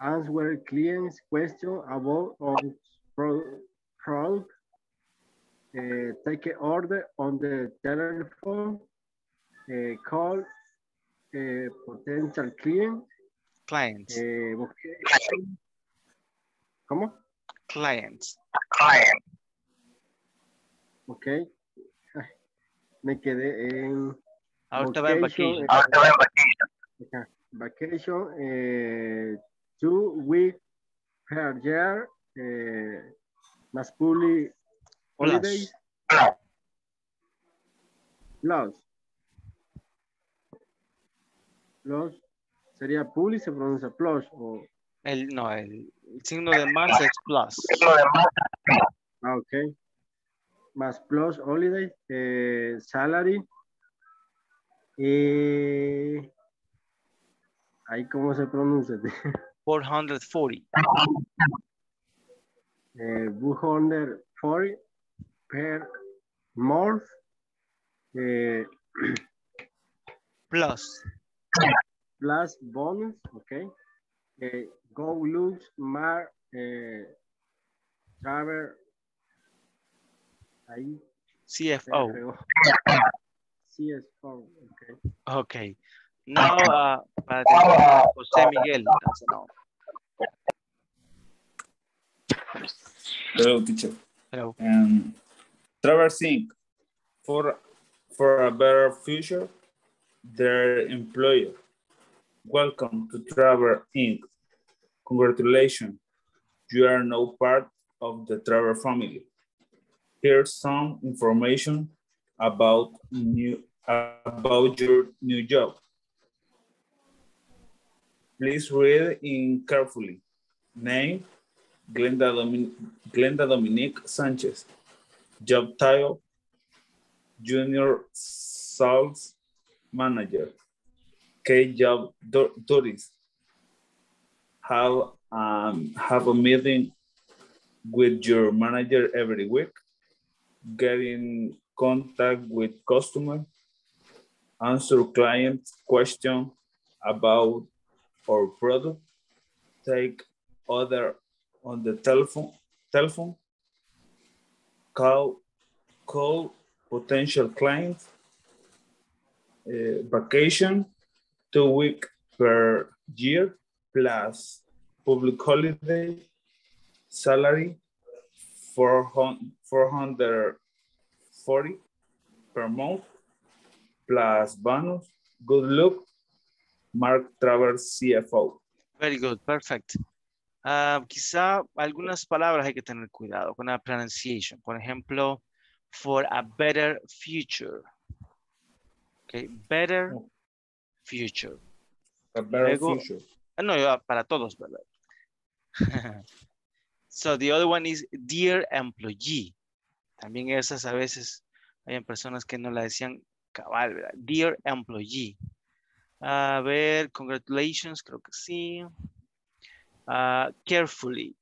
answer clients' question about our product, uh, take an order on the telephone, uh, call a potential client. Clients. eh, ¿Cómo? Clients. Ok. Ay, Me quedé en... Ahorita va en vacation. eh, ajá, vacation, eh, two weeks per year, eh, más public holidays. Plus. Plus. Sería public, se pronuncia plus o... El, no, el, el signo de más es plus. Ah, ok. Más plus holiday, eh, salary. Eh, ahí cómo se pronuncia. 440. eh, 240 per month. Eh, Plus. plus bonus, ok. Eh, go looks mar eh, travel ahí CFO. agregó. CSO, ok. Okay. Now, uh, para terminar, José Miguel. now. Hello, teacher. Hello. Um, Traverse Inc. For, for a better future, their employer. Welcome to Traverse Inc. Congratulations. You are now part of the Traverse family. Here's some information about new about your new job. Please read in carefully. Name, Glenda, Domin Glenda Dominique Sanchez. Job title, Junior Sales Manager. K job du- duties. Have, um, have a meeting with your manager every week. Get in contact with customer. Answer client question about our product. Take other on the telephone, telephone. Call, call potential clients, Uh, vacation, two week per year plus public holiday, salary, 400 440 per month, plus bonus, good luck, Mark Travers, CFO. Very good, perfect. Ah, quizá algunas palabras hay que tener cuidado con la pronunciation. Por ejemplo, for a better future. Okay, better future. A better Luego- future. Ah, no, para todos, ¿verdad? so the other one is dear employee. También esas a veces hay personas que no la decían cabal, ¿verdad? Dear employee. A ver, congratulations, creo que sí. Ah, carefully.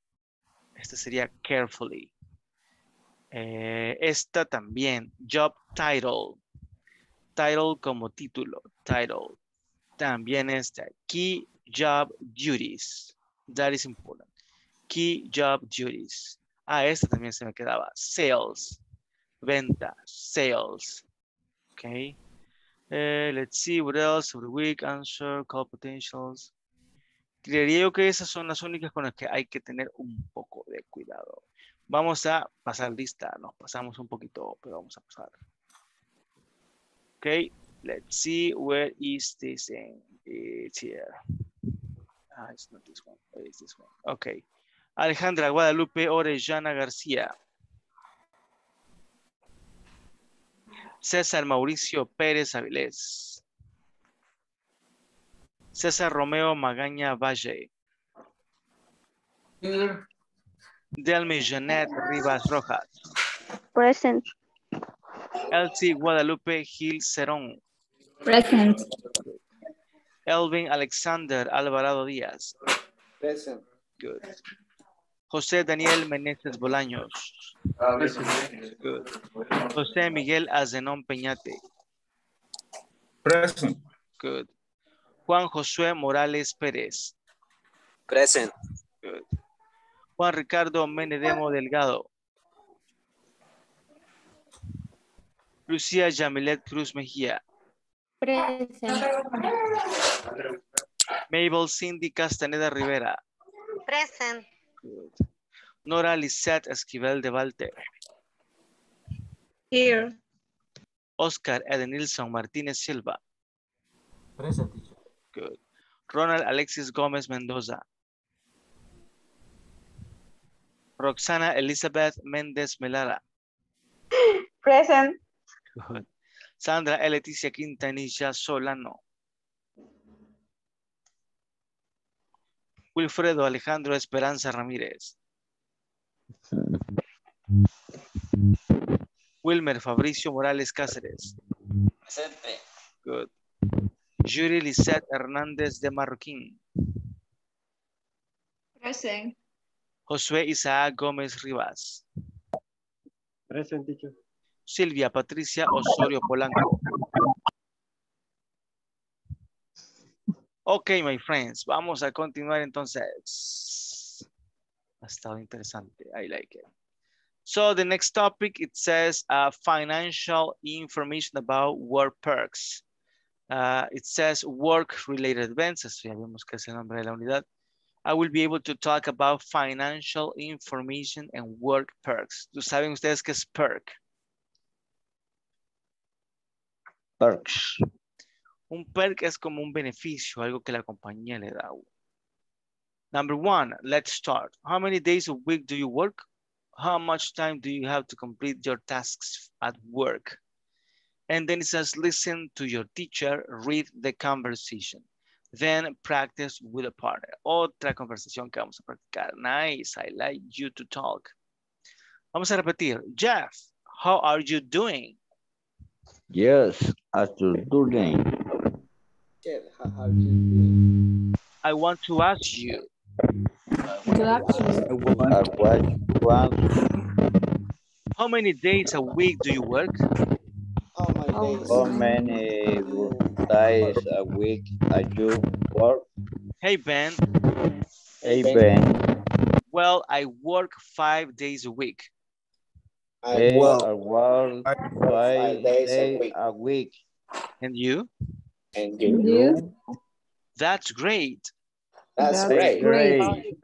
Esta sería carefully. Eh, esta también, job title. Title como título, title. También esta, key job duties. That is important. Key job duties. Ah, esta también se me quedaba. Sales. Ventas. Sales. Okay. Eh, let's see what else. Week, answer, call potentials. Creería yo que esas son las únicas con las que hay que tener un poco de cuidado. Vamos a pasar lista. Nos pasamos un poquito, pero vamos a pasar. Okay. Let's see where is this thing. It's here. Ah, it's not this one. Is this one? Okay. Alejandra Guadalupe Orellana García. César Mauricio Pérez Avilés. César Romeo Magaña Valle. Delmi Janet Rivas Rojas. Present. Elsie Guadalupe Gil Cerón. Present. Elvin Alexander Alvarado Díaz. Present. Good. José Daniel Meneses Bolaños. Good. José Miguel Azenón Peñate. Present. Good. Juan Josué Morales Pérez. Present. Good. Juan Ricardo Menedemo Delgado. Lucía Yamilet Cruz Mejía. Present. Mabel Cindy Castaneda Rivera. Present. Good. Nora Lisette Esquivel de Valte. Here. Oscar Edenilson Martínez Silva. Present. Good. Ronald Alexis Gómez Mendoza. Roxana Elizabeth Méndez Melara. Present. Good. Sandra. Leticia Quintanilla Solano. Wilfredo Alejandro Esperanza Ramírez. Wilmer Fabricio Morales Cáceres. Presente. Good. Yuri Lisette Hernández de Marroquín. Present. Josué Isaac Gómez Rivas. Present, teacher. Silvia Patricia Osorio Polanco. Ok, my friends, vamos a continuar entonces. Ha estado interesante. I like it. So the next topic, it says uh, financial information about work perks. Uh, it says work-related events, eso ya vimos que es el nombre de la unidad. I will be able to talk about financial information and work perks. ¿Tú saben ustedes qué es perk? Perks. Un perk es como un beneficio, algo que la compañía le da. Number one, let's start. How many days a week do you work? How much time do you have to complete your tasks at work? And then it says, listen to your teacher, read the conversation. Then practice with a partner. Otra conversación que vamos a practicar. Nice, I like you to talk. Vamos a repetir. Jeff, how are you doing? Yes, after doing. Jeff, how are you doing? I want to ask you, I watch one. how many days a week do you work? How many days? How many days a week I do work? Hey, Ben. Hey, Ben. Well, I work five days a week. I Hey, work I work five days a week. a week. And you? and you. You? That's great. That's That's great. Great.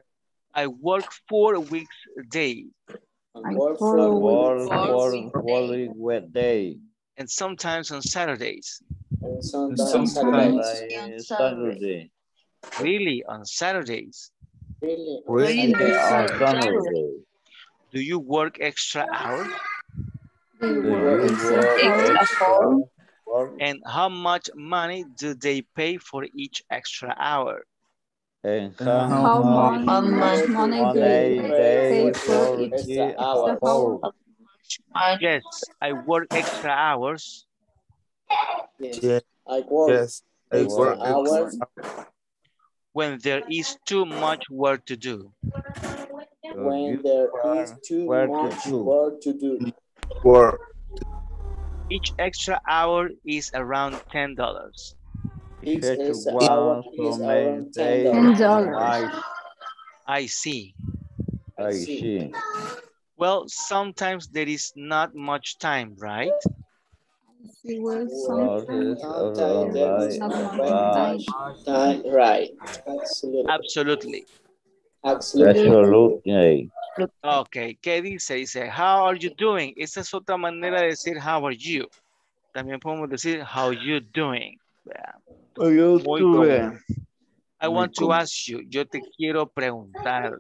I work four weeks a day I work follow for Work Four for following day. And sometimes on Saturdays. and sometimes Sometimes. Saturdays. Like Saturday. Really, on Saturdays. Really? on Really? Saturdays? On Saturday. Do you work extra hours? Do you work extra hours? And how much money do they pay for each extra hour? And How how much much money money they they pay for for each extra hour? hour? Yes, I work extra hours. Yes. I work Yes, I extra work hours when there is too much work to do. when there is too work much do. work to do. work. Each extra hour is around $10. Each Set to extra one hour so is many around days. Ten $10. dollars. I see. I see. See. Well, sometimes there is not much time, right? Well, Well, sometimes Sometimes there is not much Right. time. time. Right. Absolutely. Absolutely. Absolutely. Absolutely. Ok, ¿qué dice? Dice, how are you doing? Esa es otra manera de decir how are you. También podemos decir how you doing. Vea, You Muy too, común. I want to ask you, yo te quiero preguntar.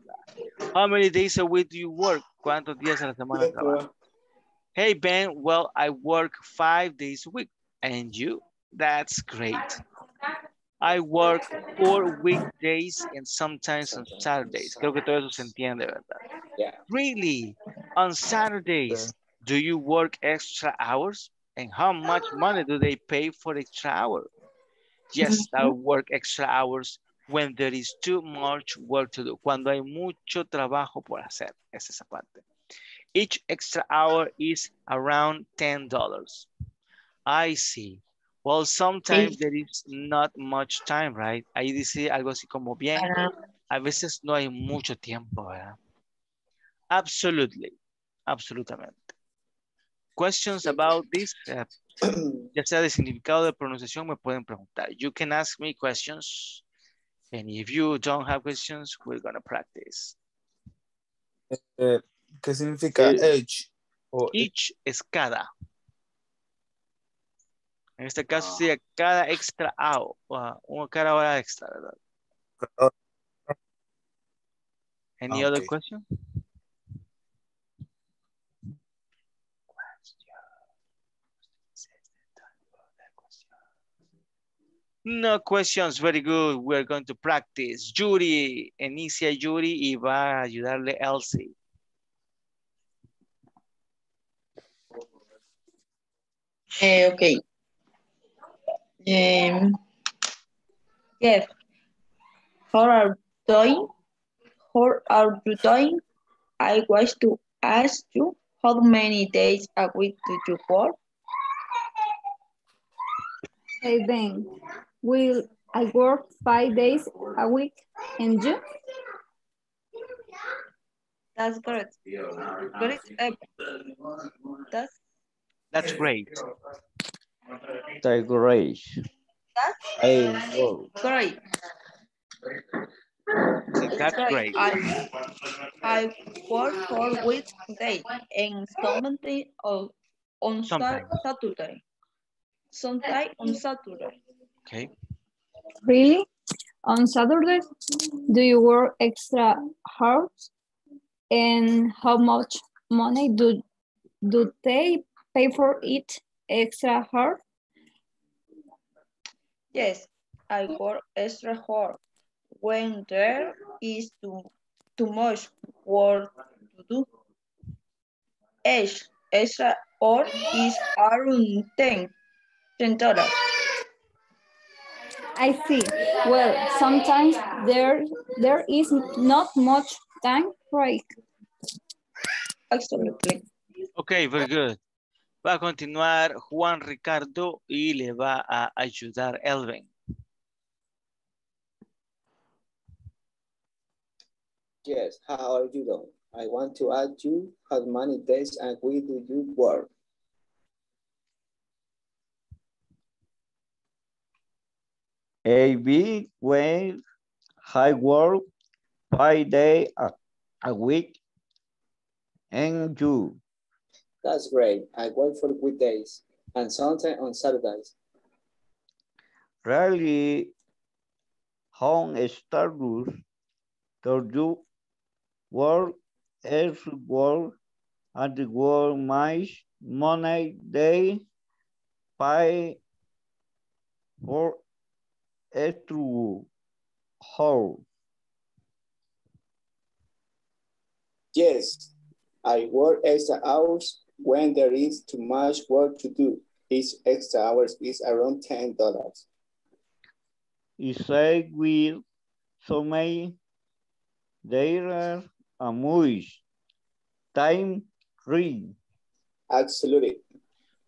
How many days a week do you work? ¿Cuántos días a la semana trabajas? Hey Ben, well, I work five days a week. And you? That's great. I work four weekdays and sometimes on Saturdays. Creo que todo eso se entiende, ¿verdad? Yeah. Really? On Saturdays, do you work extra hours? And how much money do they pay for extra hour? Yes, I mm-hmm. work extra hours when there is too much work to do. Cuando hay mucho trabajo por hacer. Es esa parte. Each extra hour is around $10. I see. Well, sometimes there is not much time, right? Ahí dice algo así como bien. A veces no hay mucho tiempo, ¿verdad? Absolutely. Absolutamente. Questions about this? eh, ya sea de significado de pronunciación, me pueden preguntar. You can ask me questions. And if you don't have questions, we're gonna practice. Eh, ¿Qué significa age? O Each es cada. En este caso sería cada extra hour, o una cada hora extra, ¿verdad? Any Ah, other ok. question? No questions, very good. We're going to practice. Yuri, inicia Yuri y va a ayudarle Elsie. Eh, okay. Um, Jeff, how are you doing? How are you doing? I wish to ask you how many days a week do you work? Hey Ben, will I work five days a week and you? That's good. Good. Uh, that's That's great. That's great. that's I great. That's Great. great. I, I work four weeks today and Sunday on, on Saturday. Sunday on Saturday. Okay. Really? On Saturday, do you work extra hard? And how much money do, do they pay for it extra hard? Yes, I work extra hard when there is too, too much work to do. Each extra hour is around 10 dollars. I see. Well, sometimes there there is not much time break. Absolutely. Ok, very good. Va a continuar Juan Ricardo y le va a ayudar Elvin. Yes, how are you doing? I want to ask you how many days and week do you work? A big when high work five days a, a week and you. That's great. I work for weekdays and sometimes on Saturdays. Really home do you work every work and the work my money day pay for extra hours. Yes, I work extra hours when there is too much work to do. Each extra hours is around $10. Is I will so may there are a much time free. Absolutely.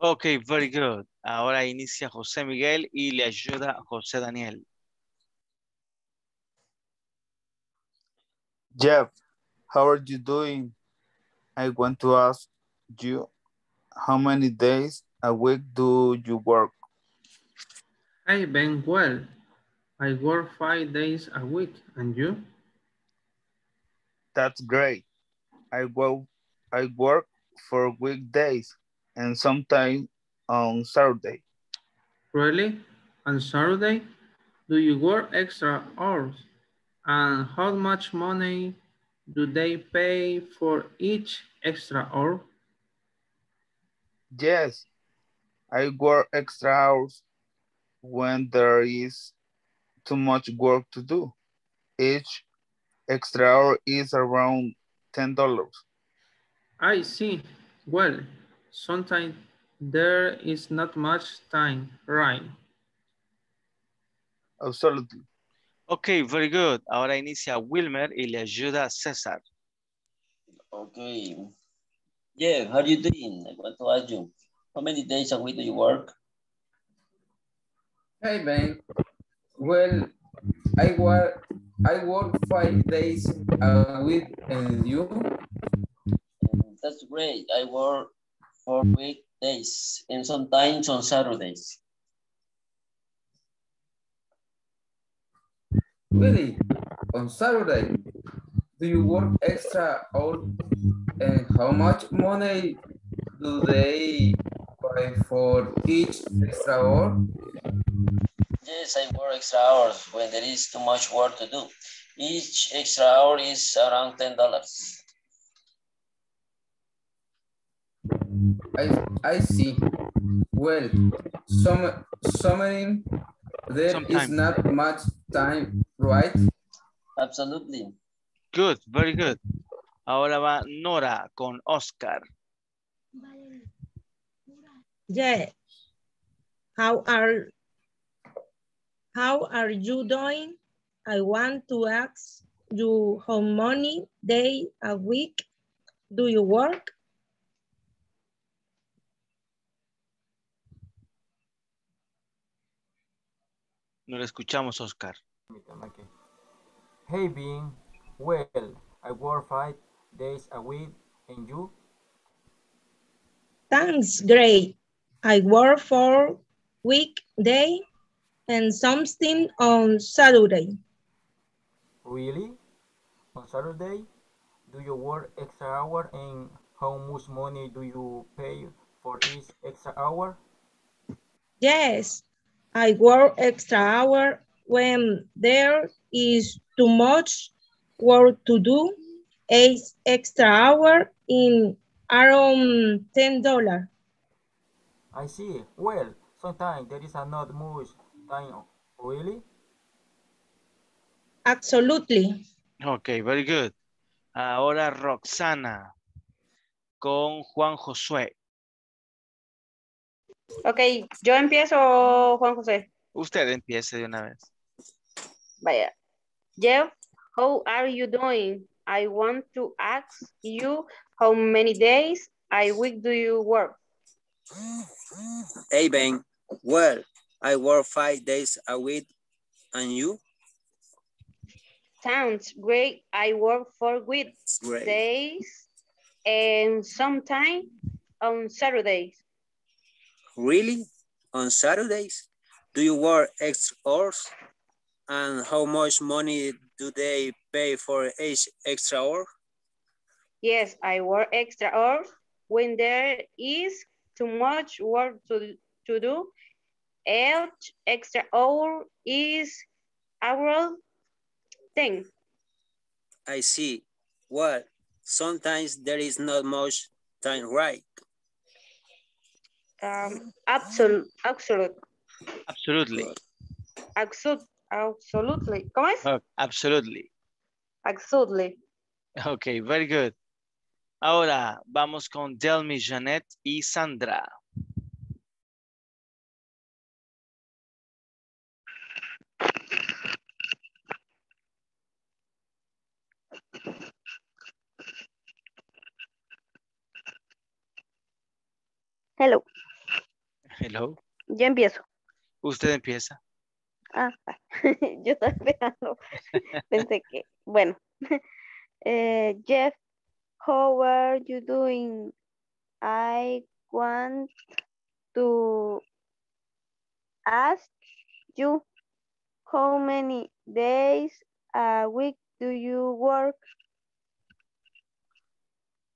Ok, very good. Ahora inicia José Miguel y le ayuda José Daniel. Jeff, how are you doing? I want to ask you, how many days a week do you work? Hey, Ben, well, I work five days a week, and you? That's great. I work, I work for weekdays and sometimes on Saturday. Really? On Saturday? Do you work extra hours? And how much money do they pay for each extra hour? Yes, I work extra hours when there is too much work to do. Each extra hour is around $10. I see. Well, sometimes there is not much time, right? Absolutely. Ok, very good. Ahora inicia Wilmer y le ayuda César. Okay. Yeah, how are you doing? I want to ask you, how many days a week do you work? Hey, Ben. Well, I work, I work five days a week, and you? That's great. I work four weekdays and sometimes on Saturdays. Really? On Saturday? Do you work extra hours? And how much money do they pay for each extra hour? Yes, I work extra hours when there is too much work to do. Each extra hour is around $10. I, I see. Well, some, some there is Sometime. not much time, right? Absolutely. Good, very good. Ahora va Nora con Oscar. Yeah. How are how are you doing? I want to ask you how many days a week do you work? No le escuchamos, Oscar. Okay. Hey, Bean. Well, I work five days a week, and you? Thanks, great. I work for weekday and something on Saturday. Really? On Saturday? Do you work extra hour, and how much money do you pay for each extra hour? Yes, I work extra hour when there is too much work to do. Eight extra hour in around ten dollar. I see. Well, sometimes there is not much time. Really? Absolutely. Ok, very good. Ahora Roxana con Juan Josué. Ok, yo empiezo, Juan José. Usted empiece de una vez. Vaya. Jeff, how are you doing? I want to ask you how many days a week do you work? Hey, Ben. Well, I work five days a week, and you? Sounds great. I work four Great. weekdays and sometime on Saturdays. Really? On Saturdays? Do you work extra hours? And how much money do they pay for each extra hour? Yes, I work extra hours when there is too much work to, to do. Each extra hour is hour thing. I see. Well, sometimes there is not much time, right? Um, absolute, absolute, Absolutely. absolute, absolutely. ¿Cómo es? Oh, absolutely. Absolutely. Ok, very good. Ahora vamos con Delmi, Janet y Sandra. Hello. Hello. Ya empiezo. Usted empieza. Ah, yo estaba esperando. Pensé que, bueno. Eh, Jeff, how are you doing? I want to ask you how many days a week do you work?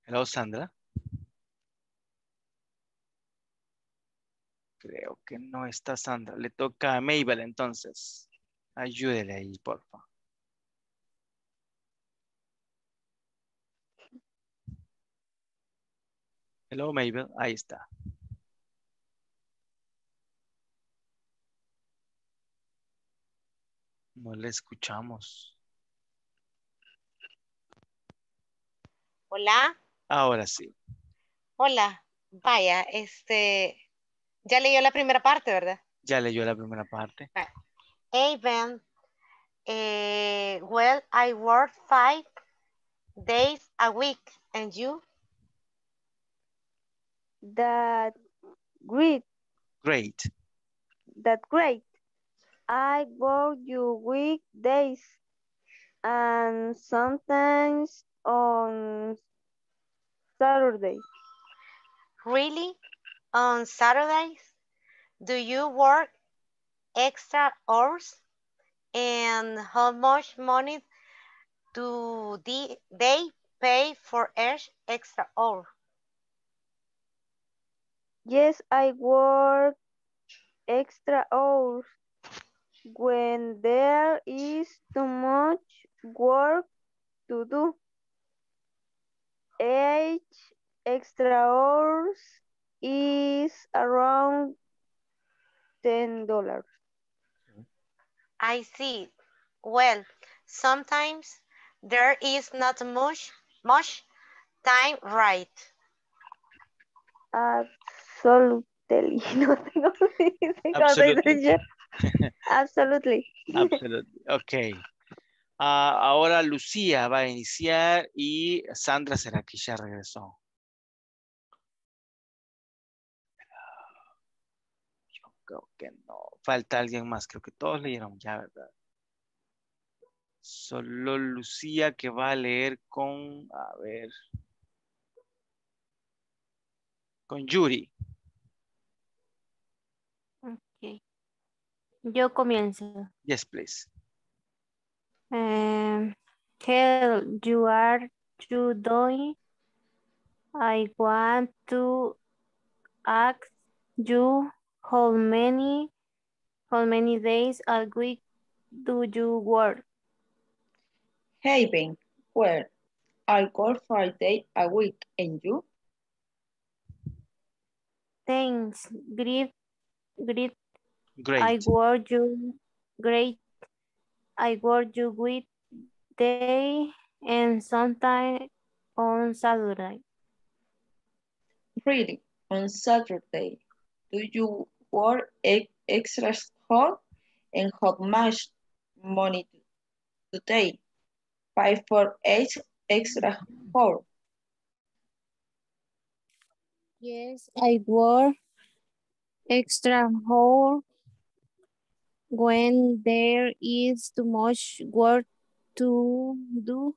Hello, Sandra. Creo que no está Sandra. Le toca a Mabel entonces. Ayúdele ahí, por favor. Hello, Mabel. Ahí está. No le escuchamos. Hola, Ahora sí. hola. Vaya, este, ya leyó la primera parte, ¿verdad? Ya leyó la primera parte. Hey, Ben. Eh, well, I work five days a week. And you? That great, Great. that great. I work you weekdays and sometimes on Saturday. Really? On Saturdays? Do you work extra hours? And how much money do the, they pay for each extra hour? Yes, I work extra hours when there is too much work to do. Each extra hours is around ten dollars. I see. Well, sometimes there is not much, much time right. Absolutely. No tengo yo. Absolutely. Absolutely. Ok. Ah, ahora Lucía va a iniciar y Sandra será que ya regresó. Creo que no. Falta alguien más. Creo que todos leyeron ya, ¿verdad? Solo Lucía que va a leer con, a ver, con Yuri. Ok. Yo comienzo. Yes, please. Um, you are you doing? I want to ask you how many how many days a week do you work? Hey, Ben. Well, I work five days a week, and you? Thanks. Great, great. Great. I work you great. I work you with day and sometimes on Saturday. Really? On Saturday, do you work extra hard? And how much money to take? Five for each extra hour. Yes, I work extra hard when there is too much work to do.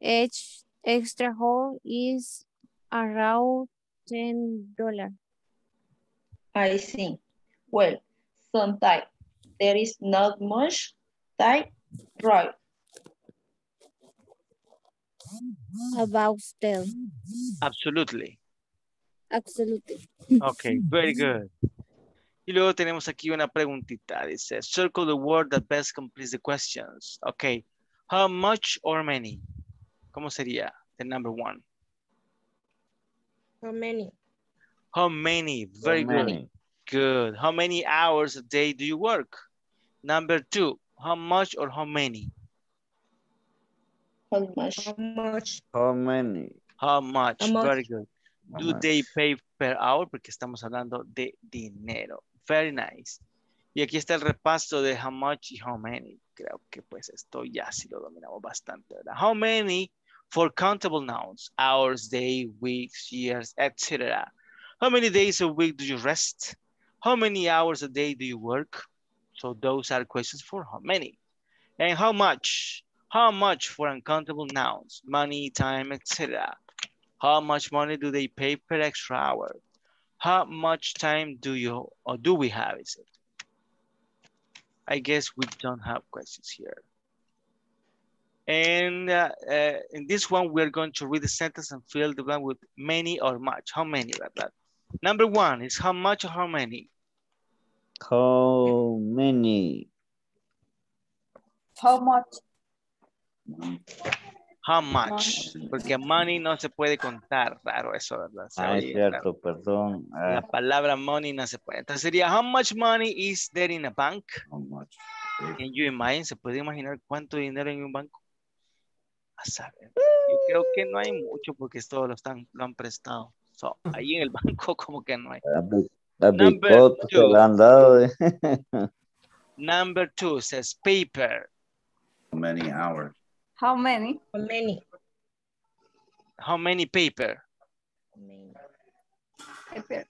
Each extra hour is around ten dollars. I see. Well, sometimes there is not much time, right? About ten. Absolutely. Absolutely. Ok, very good. Y luego tenemos aquí una preguntita. Dice, circle the word that best completes the questions. Ok. How much or many? ¿Cómo sería? The number one. How many? How many? Very good. many? Good. How many hours a day do you work? Number two, how much or how many? How much? How much? How many? How much? How much? Very good. How Do much? they pay per hour? Porque estamos hablando de dinero. Very nice. Y aquí está el repaso de how much y how many. Creo que pues esto ya sí lo dominamos bastante, ¿verdad? How many for countable nouns? Hours, day, weeks, years, etc. How many days a week do you rest? How many hours a day do you work? So those are questions for how many. And how much? How much for uncountable nouns? Money, time, etc. How much money do they pay per extra hour? How much time do you or do we have? Is it? I guess we don't have questions here. And uh, uh, in this one, we're going to read the sentence and fill the blank with many or much. How many? Number one is how much or how many? How many? How much? How much? Porque money no se puede contar. Raro eso, ¿verdad? Se Ah, es cierto, perdón. La Ah, palabra money no se puede. Entonces sería, how much money is there in a bank? how much? Can you imagine? ¿Se puede imaginar cuánto dinero hay en un banco? A saber. Yo creo que no hay mucho porque todo lo, están, lo han prestado. So, ahí en el banco como que no hay. La bi- la Number two. la han dado. eh. Number two says paper. How many hours? How many? How many? How many paper? Paper.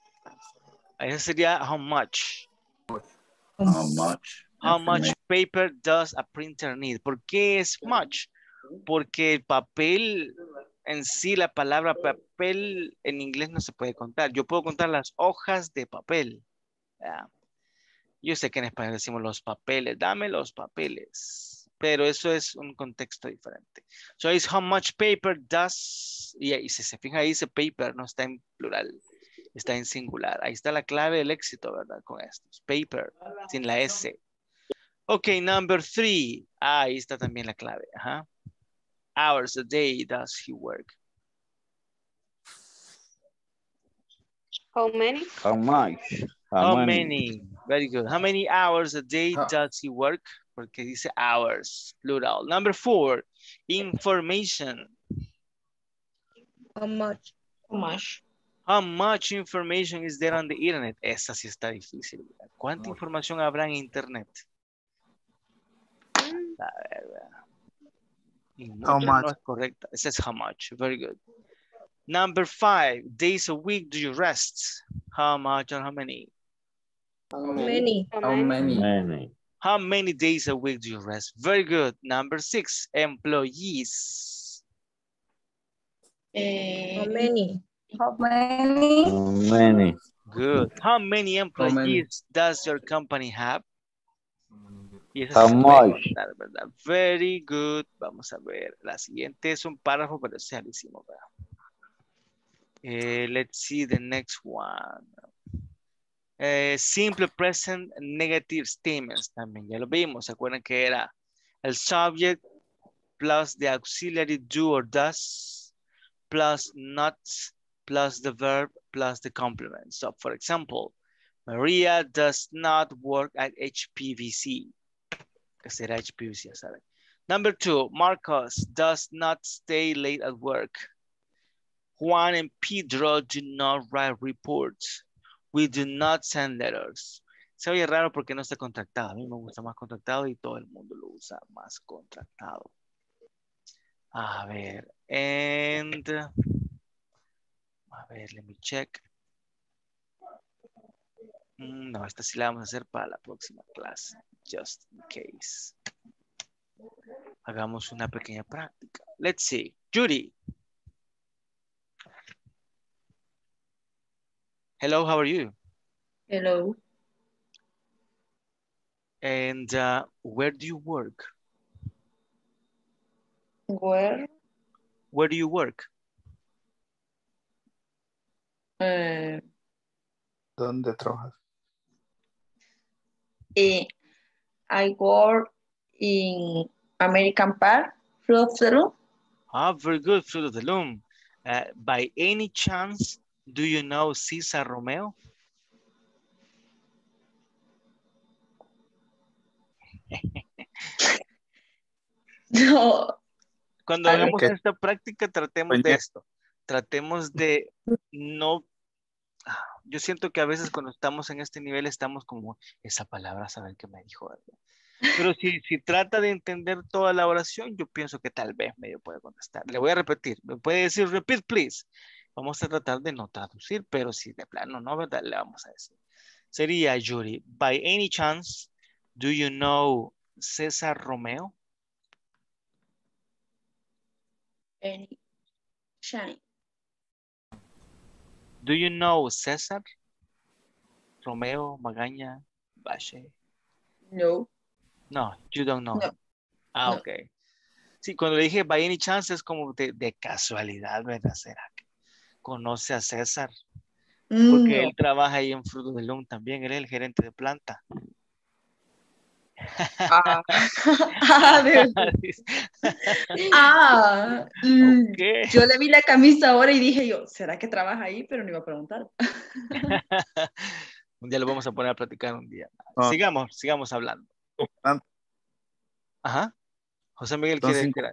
Ahí sería how much. How much? How much paper does a printer need? ¿Por qué es much? Porque el papel en sí, la palabra papel en inglés no se puede contar. Yo puedo contar las hojas de papel. ¿verdad? Yo sé que en español decimos los papeles, dame los papeles. Pero eso es un contexto diferente. So it's how much paper does, y, y si se fija ahí dice paper, no está en plural, está en singular. Ahí está la clave del éxito, ¿verdad? Con estos. Paper, sin la S. Ok, number three. Ah, ahí está también la clave. Ajá. Hours a day does he work? How many? How much? How, many? Very good. How many hours a day does he work? Porque dice hours, plural. Number four, information. How much? How much? How much information is there on the internet? Esa sí está difícil. ¿Cuánta información habrá en internet? Mm. A ver, ¿verdad? Y How much? No es. It says how much. Very good. Number five, days a week do you rest? How much or how many? How many? How many? Many. How many days a week do you rest? Very good. Number six, employees. Eh, How many? How many? How many? Good. How many employees many? does your company have? Y esa How sí se puede much? contar, ¿verdad? Very good. Vamos a ver. La siguiente es un párrafo, pero ya lo hicimos. Eh, let's see the next one. Eh, simple present negative statements también. Ya lo vimos. ¿Se acuerdan que era el subject plus the auxiliary do or does plus not plus the verb plus the complement. So for example, Maria does not work at HPVC. Number two, Marcos does not stay late at work. Juan and Pedro do not write reports. We do not send letters. Se oye raro porque no está contractado. A mí me gusta más contractado y todo el mundo lo usa más contractado. A ver, and... A ver, let me check. Mm, No, esta sí la vamos a hacer para la próxima clase. Just in case. Hagamos una pequeña práctica. Let's see. Judy. Hello, how are you? hello. And uh, where do you work? Where? Where do you work? Eh, ¿Dónde trabajas? Eh, I work in American Park, Fruit of the Loom. Ah, very good, Fruit of the Loom. Uh, by any chance, Do you know Cesar Romeo? No. Cuando hagamos Ok. esta práctica, tratemos de esto. Tratemos de no... ah, Yo siento que a veces cuando estamos en este nivel estamos como, esa palabra, saber qué me dijo. ¿verdad? Pero si, si trata de entender toda la oración, yo pienso que tal vez medio puede contestar. Le voy a repetir. Me puede decir, repeat, please. Vamos a tratar de no traducir, pero si de plano no, ¿verdad? Le vamos a decir. Sería, Yuri, by any chance, do you know César Romeo? Any shine. Do you know César? Romeo, Magaña, Valle. No. No, you don't know. No. Ah, No. ok. Sí, cuando le dije by any chance es como de, de casualidad, ¿verdad? ¿Será que conoce a César? Mm, Porque no. él trabaja ahí en Fruto de Loom también, él es el gerente de planta. Ah, ah, de- ah, yo le vi la camisa ahora y dije yo, ¿será que trabaja ahí? Pero no iba a preguntar. un día lo vamos a poner a platicar un día. Ah. Sigamos, sigamos hablando. Ajá. José Miguel Son quiere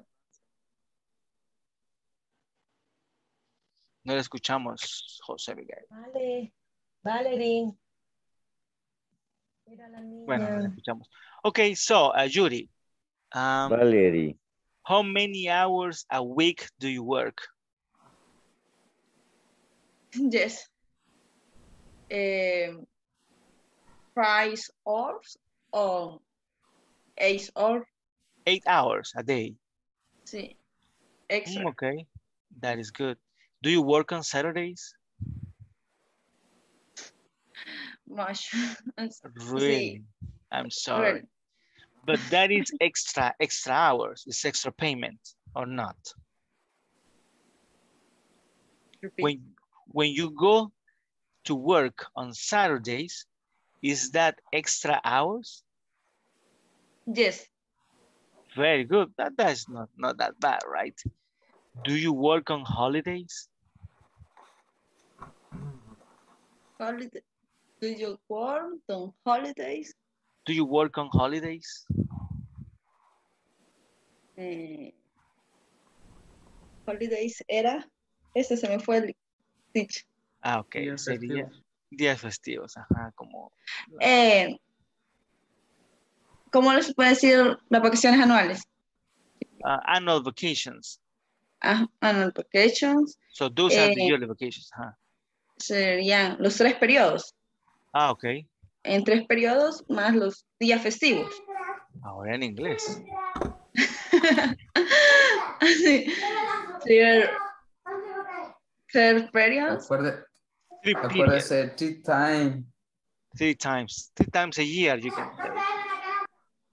No le escuchamos, José Miguel. Vale, Valerie. Era la niña. Bueno, no le escuchamos. Okay, so, uh, Yuri, um, Valerie. how many hours a week do you work? Yes. Eh, price hours o eight hours, Eight hours a day. sí. Mm, okay, that is good. Do you work on Saturdays? Much. Really? I'm sorry. Really. But that is extra, extra hours. It's extra payment or not? Repeat. When, when you go to work on Saturdays, is that extra hours? Yes. Very good. That, that's not, not that bad, right? Do you work on holidays? Holiday. Do you work on holidays? Do you work on holidays? Eh, holidays era, ese se me fue el dicho. Ah, ok. Días Sería festivos. días festivos, ajá, como Eh, ¿Cómo les puede decir las vacaciones anuales? uh, annual vacations. Ah, annual vacations So those are the Eh, yearly vacations, ajá. serían los tres periodos. Ah, ok. En tres periodos más los días festivos. Ahora en inglés. Sí. Clear, clear periods. Acuerde- Three Acuérdese, tea time. Three times, three times a year you can.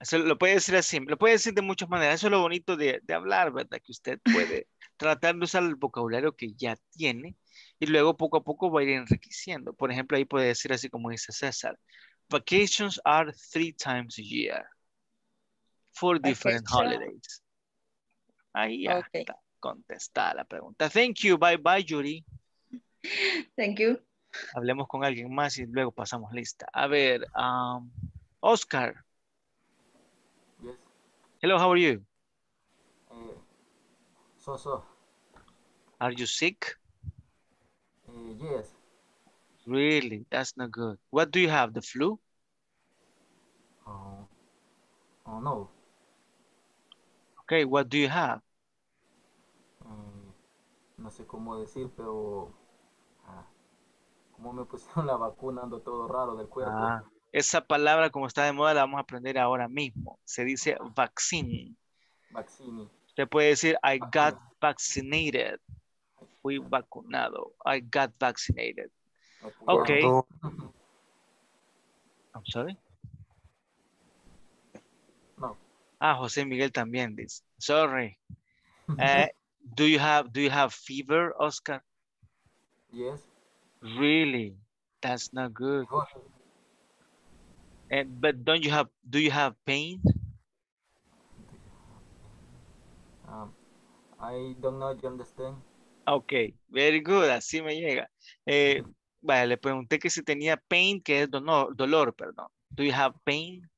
Eso lo puede decir así, lo puede decir de muchas maneras. Eso es lo bonito de, de hablar, ¿verdad? Que usted puede tratar de usar el vocabulario que ya tiene y luego poco a poco va a ir enriqueciendo. Por ejemplo, ahí puede decir así como dice César. Vacations are three times a year for different Vacation. holidays. Ahí ya Ok. está contestada la pregunta. Thank you. Bye bye, Yuri. Thank you. Hablemos con alguien más y luego pasamos lista. A ver, um, Oscar. Yes. Hello, how are you? Eh, so so. Are you sick? Eh, yes. Really? That's not good. What do you have? The flu? Oh, oh no. Okay, what do you have? Eh, no sé cómo decir, pero ah, como me pusieron la vacuna ando todo raro del cuerpo. Ah, esa palabra como está de moda la vamos a aprender ahora mismo. Se dice vaccine. Vaccini. Usted puede decir I got vaccinated. Fui vacunado. I got vaccinated. Okay. I'm sorry. No. Ah, José Miguel también dice. Sorry. Eh, do you have do you have fever, Oscar? Yes. Really? That's not good. And but don't you have do you have pain? Um, I don't know if you understand. Ok, very good, así me llega. Eh, vale, le pregunté que si tenía pain, que es dolor, dolor, perdón. Do you have pain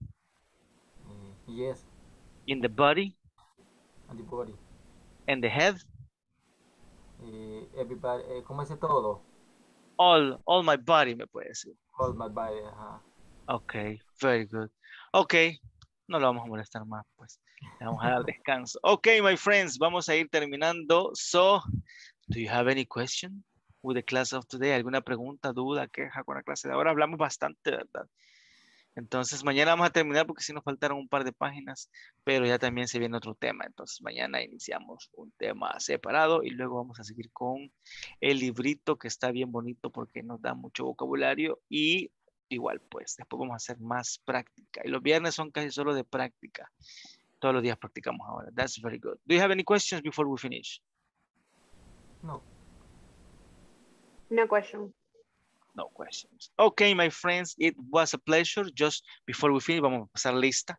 Yes, in the body, and the body. in the head? Eh, everybody, eh, ¿cómo dice todo? All, all my body, me puede decir. All my body, ajá. Ok, very good. Ok, no lo vamos a molestar más, pues. Le vamos a dar descanso. Ok, my friends, vamos a ir terminando. So, do you have any question with the class of today? ¿Alguna pregunta, duda, queja con la clase de ahora? Hablamos bastante, ¿verdad? Entonces, mañana vamos a terminar porque sí nos faltaron un par de páginas, pero ya también se viene otro tema. Entonces, mañana iniciamos un tema separado y luego vamos a seguir con el librito que está bien bonito porque nos da mucho vocabulario y igual, pues, después vamos a hacer más práctica. Y los viernes son casi solo de práctica. Todos los días practicamos ahora. That's very good. Do you have any questions before we finish? No. No question. No questions. Okay, my friends, it was a pleasure. Just before we finish, vamos a pasar lista.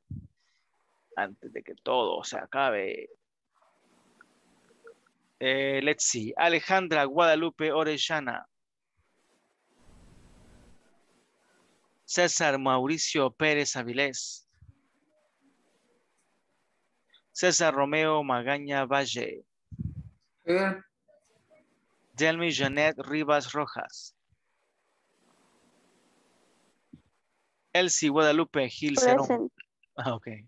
Antes de que todo se acabe. Eh, let's see. Alejandra Guadalupe Orellana. César Mauricio Pérez Avilés. César Romeo Magaña Valle. Here. Delmi Janet Rivas Rojas. Elsie Guadalupe Gil Cerón. Present. Ah, Okay,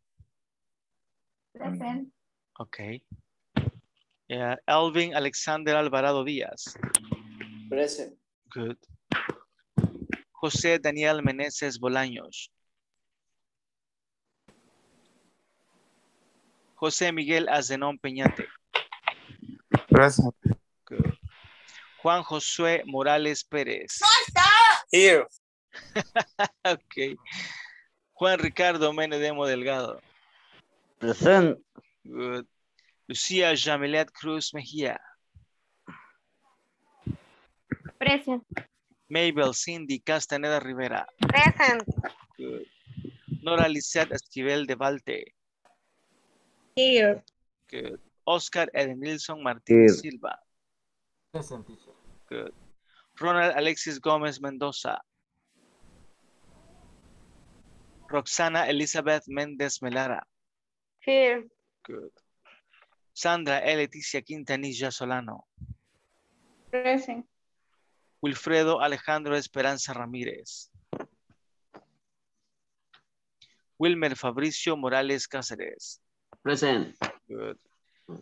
Present. okay. Yeah, Elvin Alexander Alvarado Díaz. Present. Good. José Daniel Meneses Bolaños. José Miguel Azenón Peñate. Present. Juan Josué Morales Pérez. Here. ok. Juan Ricardo Menedemo Delgado. Present. Good. Lucía Jamilet Cruz Mejía. Present. Mabel Cindy Castaneda Rivera. Present. Good. Nora Lisette Esquivel de Valte. Here. Good. Oscar Edenilson Martínez Here. Silva. Present, teacher. Good. Ronald Alexis Gómez Mendoza. Roxana Elizabeth Méndez Melara. Here. Good. Sandra E. Leticia Quintanilla Solano. Present. Wilfredo Alejandro Esperanza Ramírez. Wilmer Fabricio Morales Cáceres. Present. Good.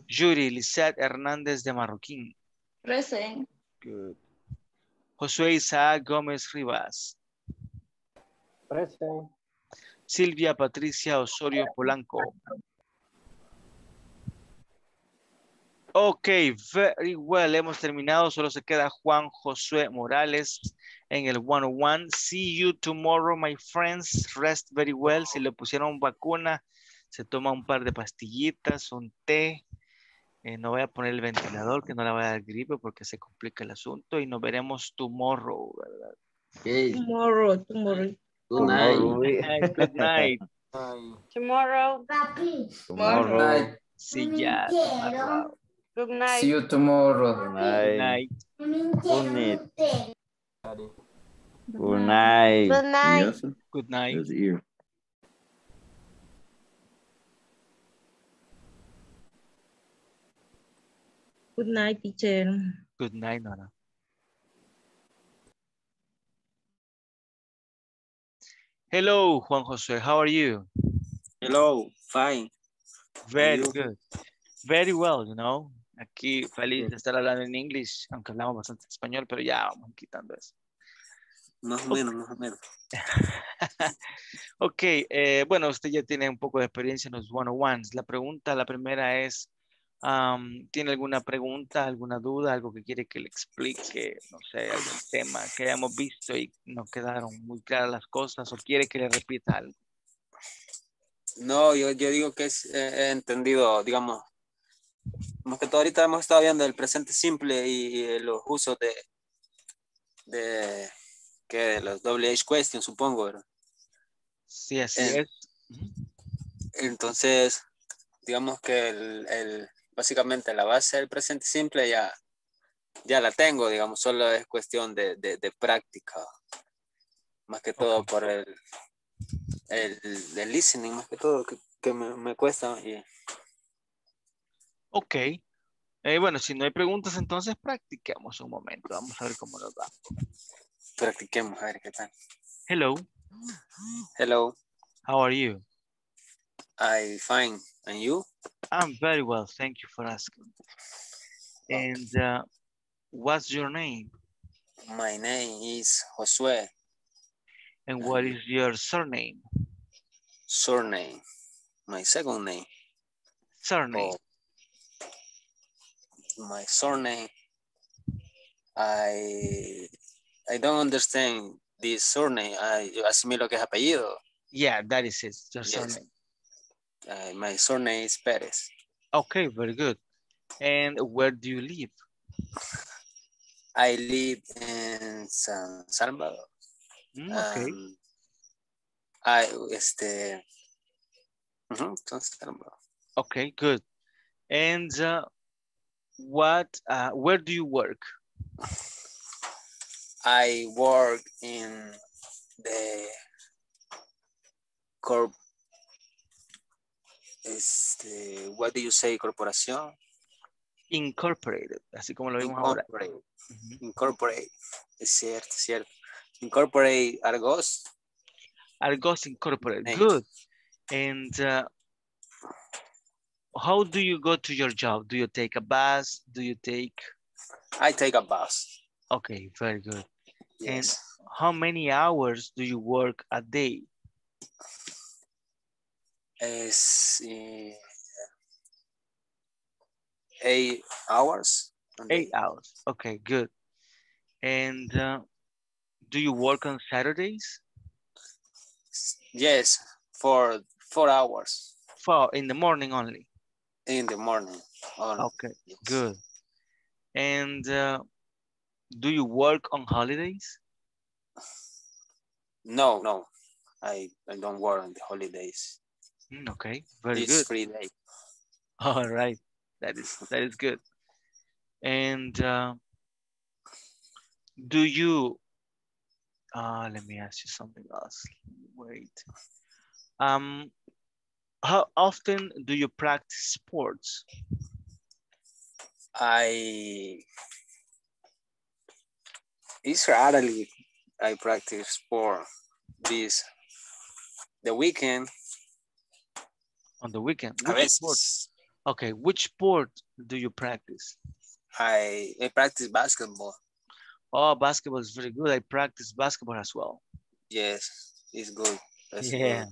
Yuri Lisette Hernández de Marroquín. Present. Good. Josué Isaac Gómez Rivas. Present. Silvia Patricia Osorio Polanco. Ok, very well. Hemos terminado. Solo se queda Juan Josué Morales en el 101. See you tomorrow, my friends. Rest very well. Si le pusieron vacuna, se toma un par de pastillitas, un té. Eh, no voy a poner el ventilador, que no le va a dar gripe porque se complica el asunto. Y nos veremos tomorrow, ¿verdad? Okay. Tomorrow, tomorrow. Good night. Good night. Tomorrow. Tomorrow. Night. Sí, ya. tomorrow. Good night. See you tomorrow. Good Night. night. Good night. Good night. Good night. Good night. yes, here. Good night, teacher. Good night, Nora. Hello, Juan José. How are you? Hello. Fine. Very good. Very well, you know. Aquí feliz de estar hablando en inglés, aunque hablamos bastante español, pero ya vamos quitando eso. Más o menos, más o menos. ok, eh, bueno, usted ya tiene un poco de experiencia en los one-on-ones. La pregunta, la primera es, am, ¿tiene alguna pregunta, alguna duda, algo que quiere que le explique, no sé, algún tema que hayamos visto y no quedaron muy claras las cosas o quiere que le repita algo? No, yo, yo digo que es, eh, he entendido, digamos, más que todo ahorita hemos estado viendo el presente simple y, y los usos de, de, que los doble H questions, supongo, ¿verdad? Sí, así Eh, es. Entonces, digamos que el, el- básicamente la base del presente simple ya, Ya la tengo, digamos, solo es cuestión de, de, de práctica. Más que todo por el, el, el listening, más que todo, que, que me, me cuesta. y- Ok. Eh, bueno, si no hay preguntas, entonces practiquemos un momento. Vamos a ver cómo nos va. practiquemos, a ver qué tal. Hello, Hello, how are you? I fine. And you? I'm very well, thank you for asking. And uh, what's your name? My name is Josué. And what is your surname? Surname. My second name. Surname. Oh, my surname. I I don't understand this surname. I asimilo que es apellido. Yeah, that is it, your Yes. surname. Uh, my surname is Perez. Okay, very good. And where do you live? I live in San Salvador. Mm, okay. Um, I este ujú, San Salvador. Okay, good. And uh, what, uh, where do you work? I work in the corp este what do you say corporación Incorporated, así como lo vimos ahora. incorporate incorporate es cierto es cierto incorporate Argos Argos Incorporated, good. And uh, how do you go to your job? Do you take a bus? Do you take, I take a bus okay, very good. And yes how many hours do you work a day? Es eh, eight hours. Eight hours. Okay, good. And uh, do you work on Saturdays? yes for four hours Four in the morning only. in the morning only. Okay, Yes. good. And uh, do you work on holidays? no no I, I don't work on the holidays Mm, okay, very it's good. free day All right, that is that is good. And uh, do you? Uh, let me ask you something else. Wait. Um, how often do you practice sports? I it's rarely I practice sport this the weekend On the weekend? a Which sport? Okay, which sport do you practice? I, I practice basketball Oh, basketball is very good. I practice basketball as well. yes it's good That's yeah. good.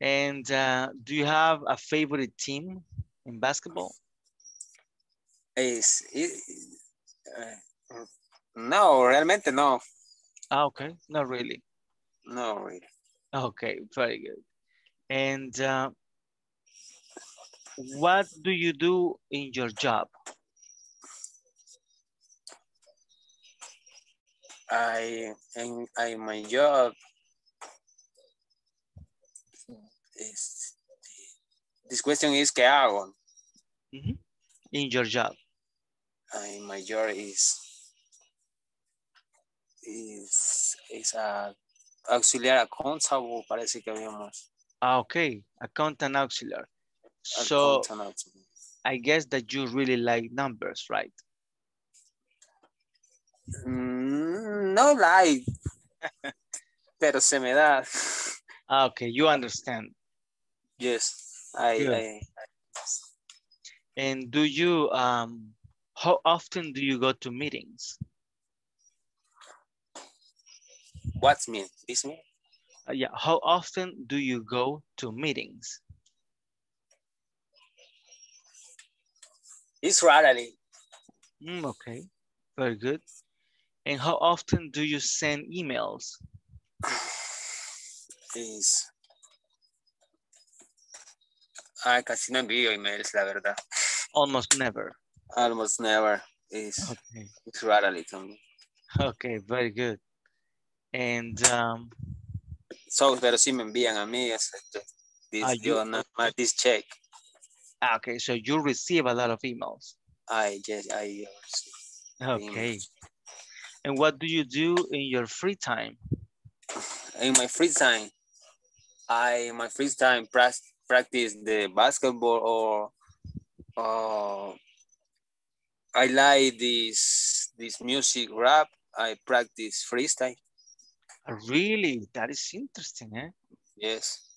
And uh, do you have a favorite team in basketball? It's, it, uh, no realmente no Ah, okay, not really. no really Okay, very good. And uh, what do you do in your job? I in, I my job is this question is ¿qué hago? Mhm. In your job. I, my job is is is a auxiliar accountable parece que habíamos Ah, okay, accountant and auxiliary. So. I guess that you really like numbers, right? Mm, no like pero se me da Ah, okay, you understand. yes I, Good. I And do you, um, how often do you go to meetings? what's mean this mean Uh, yeah, how often do you go to meetings? It's rarely Mm, okay, very good. And how often do you send emails? is ah casi no envío emails la verdad Almost never. almost never is Okay, it's rarely también okay, very good. And um, so pero sí me envían a mí es, este, this, Ah, you- yo this check okay, so you receive a lot of emails. I just I Okay. And what do you do in your free time? In my free time, I in my free time prac- practice the basketball or uh, I like this this music rap. I practice freestyle. Uh, Really? That is interesting, eh? Yes.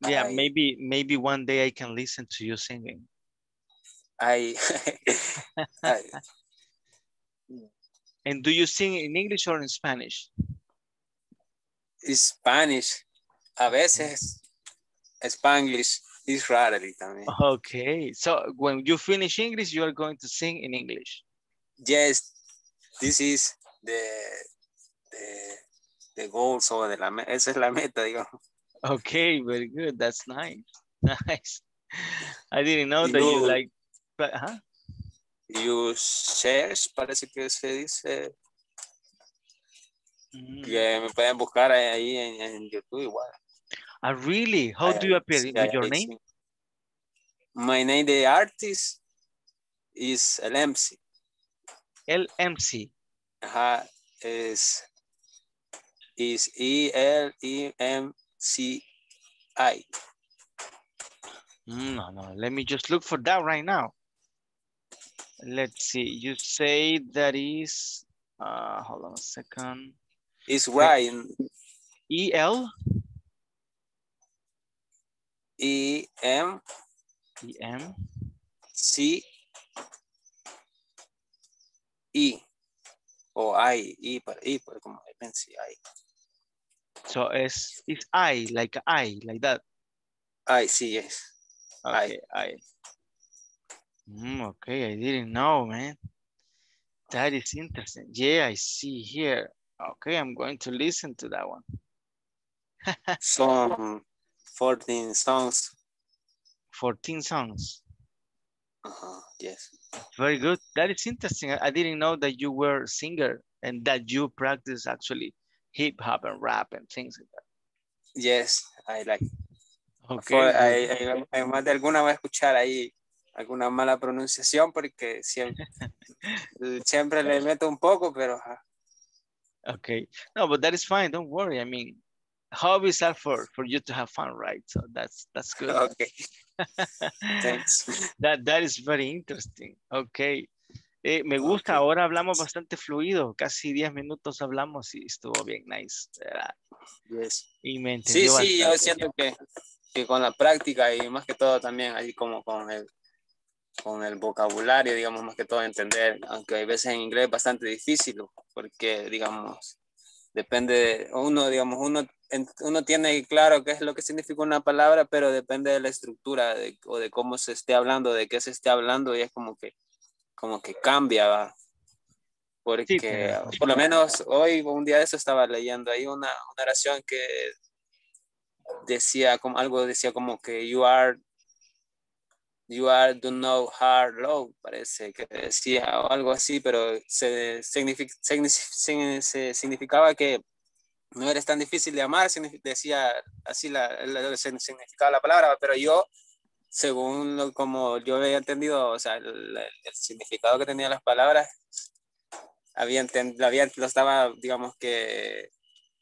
Yeah, I- maybe maybe one day I can listen to you singing. I, I And do you sing in English or in Spanish? Spanish, a veces Spanglish is rarely también. Okay, so when you finish English, you are going to sing in English. Yes, this is the the the goal, so de la esa es la meta, digamos. Okay, very good. That's nice. Nice. I didn't know that you You- like. But, huh? You search, parece que se dice Mm. que me pueden buscar ahí en, en YouTube igual. Ah, really? How do you appear with your name? My name, the artist, is LMC. MC. LMC. Ajá, es is E L E M C I. Mm, No, no. Let me just look for that right now. Let's see. You say that is. Uh, hold on a second. It's right. E L E M E M C I. O I, I, para- I, para como I. So it's it's I like I like that. I, see, yes. Okay, I. Mm, okay, I didn't know, man. That is interesting. Yeah, I see here. Okay, I'm going to listen to that one. Some 14 songs. 14 songs. Uh-huh, yes. Very good. That is interesting. I I didn't know that you were a singer and that you practice actually hip hop and rap and things like that. Yes, I like. Okay. Hay, hay- hay más de alguna va a escuchar ahí alguna mala pronunciación porque siempre, siempre le meto un poco, pero. Okay. No, but that is fine. Don't worry. I mean, hobbies are for for you to have fun, right? So that's that's good. Okay. Thanks. That that is very interesting. Okay. Eh, me gusta. Ahora hablamos bastante fluido. Casi 10 minutos hablamos y estuvo bien nice. Yes. Y me Sí, sí, yo siento que, que con la práctica y más que todo también ahí como con el, con el vocabulario, digamos, más que todo entender, aunque hay veces en inglés es bastante difícil, porque, digamos, depende, de- uno, digamos, uno, uno tiene claro qué es lo que significa una palabra, pero depende de la estructura de- o de cómo se esté hablando, de qué se esté hablando, y es como que, como que cambia, ¿va? Porque razón. por lo menos hoy, un día de eso, estaba leyendo ahí una, una oración que decía como algo decía como que you are you are do know hard love parece que decía o algo así pero se, signific- signifi- signi- se significaba que no eres tan difícil de amar decía así la, la- se- significaba la palabra pero yo según lo, como yo había entendido o sea el, el significado que tenían las palabras había, lo, había lo estaba digamos que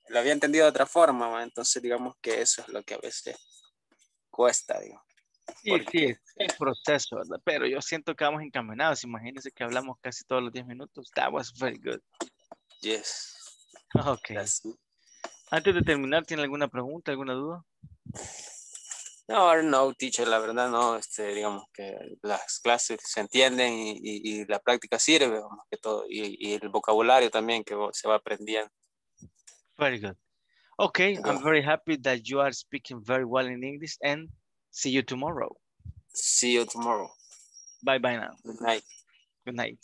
lo había entendido de otra forma, entonces digamos que eso es lo que a veces cuesta, digo. Sí, sí, es proceso, ¿verdad? Pero yo siento que vamos encaminados. Imagínense que hablamos casi todos los 10 minutos. That was very good. Yes. Ok. Antes de terminar, ¿tiene alguna pregunta, alguna duda? No, no, teacher, la verdad no, este, digamos que las clases se entienden y, y- y la práctica sirve, más que todo, y, y el vocabulario también que se va aprendiendo. Very good. Okay, I'm very happy that you are speaking very well in English and see you tomorrow. See you tomorrow. Bye bye now. Good night. Good night.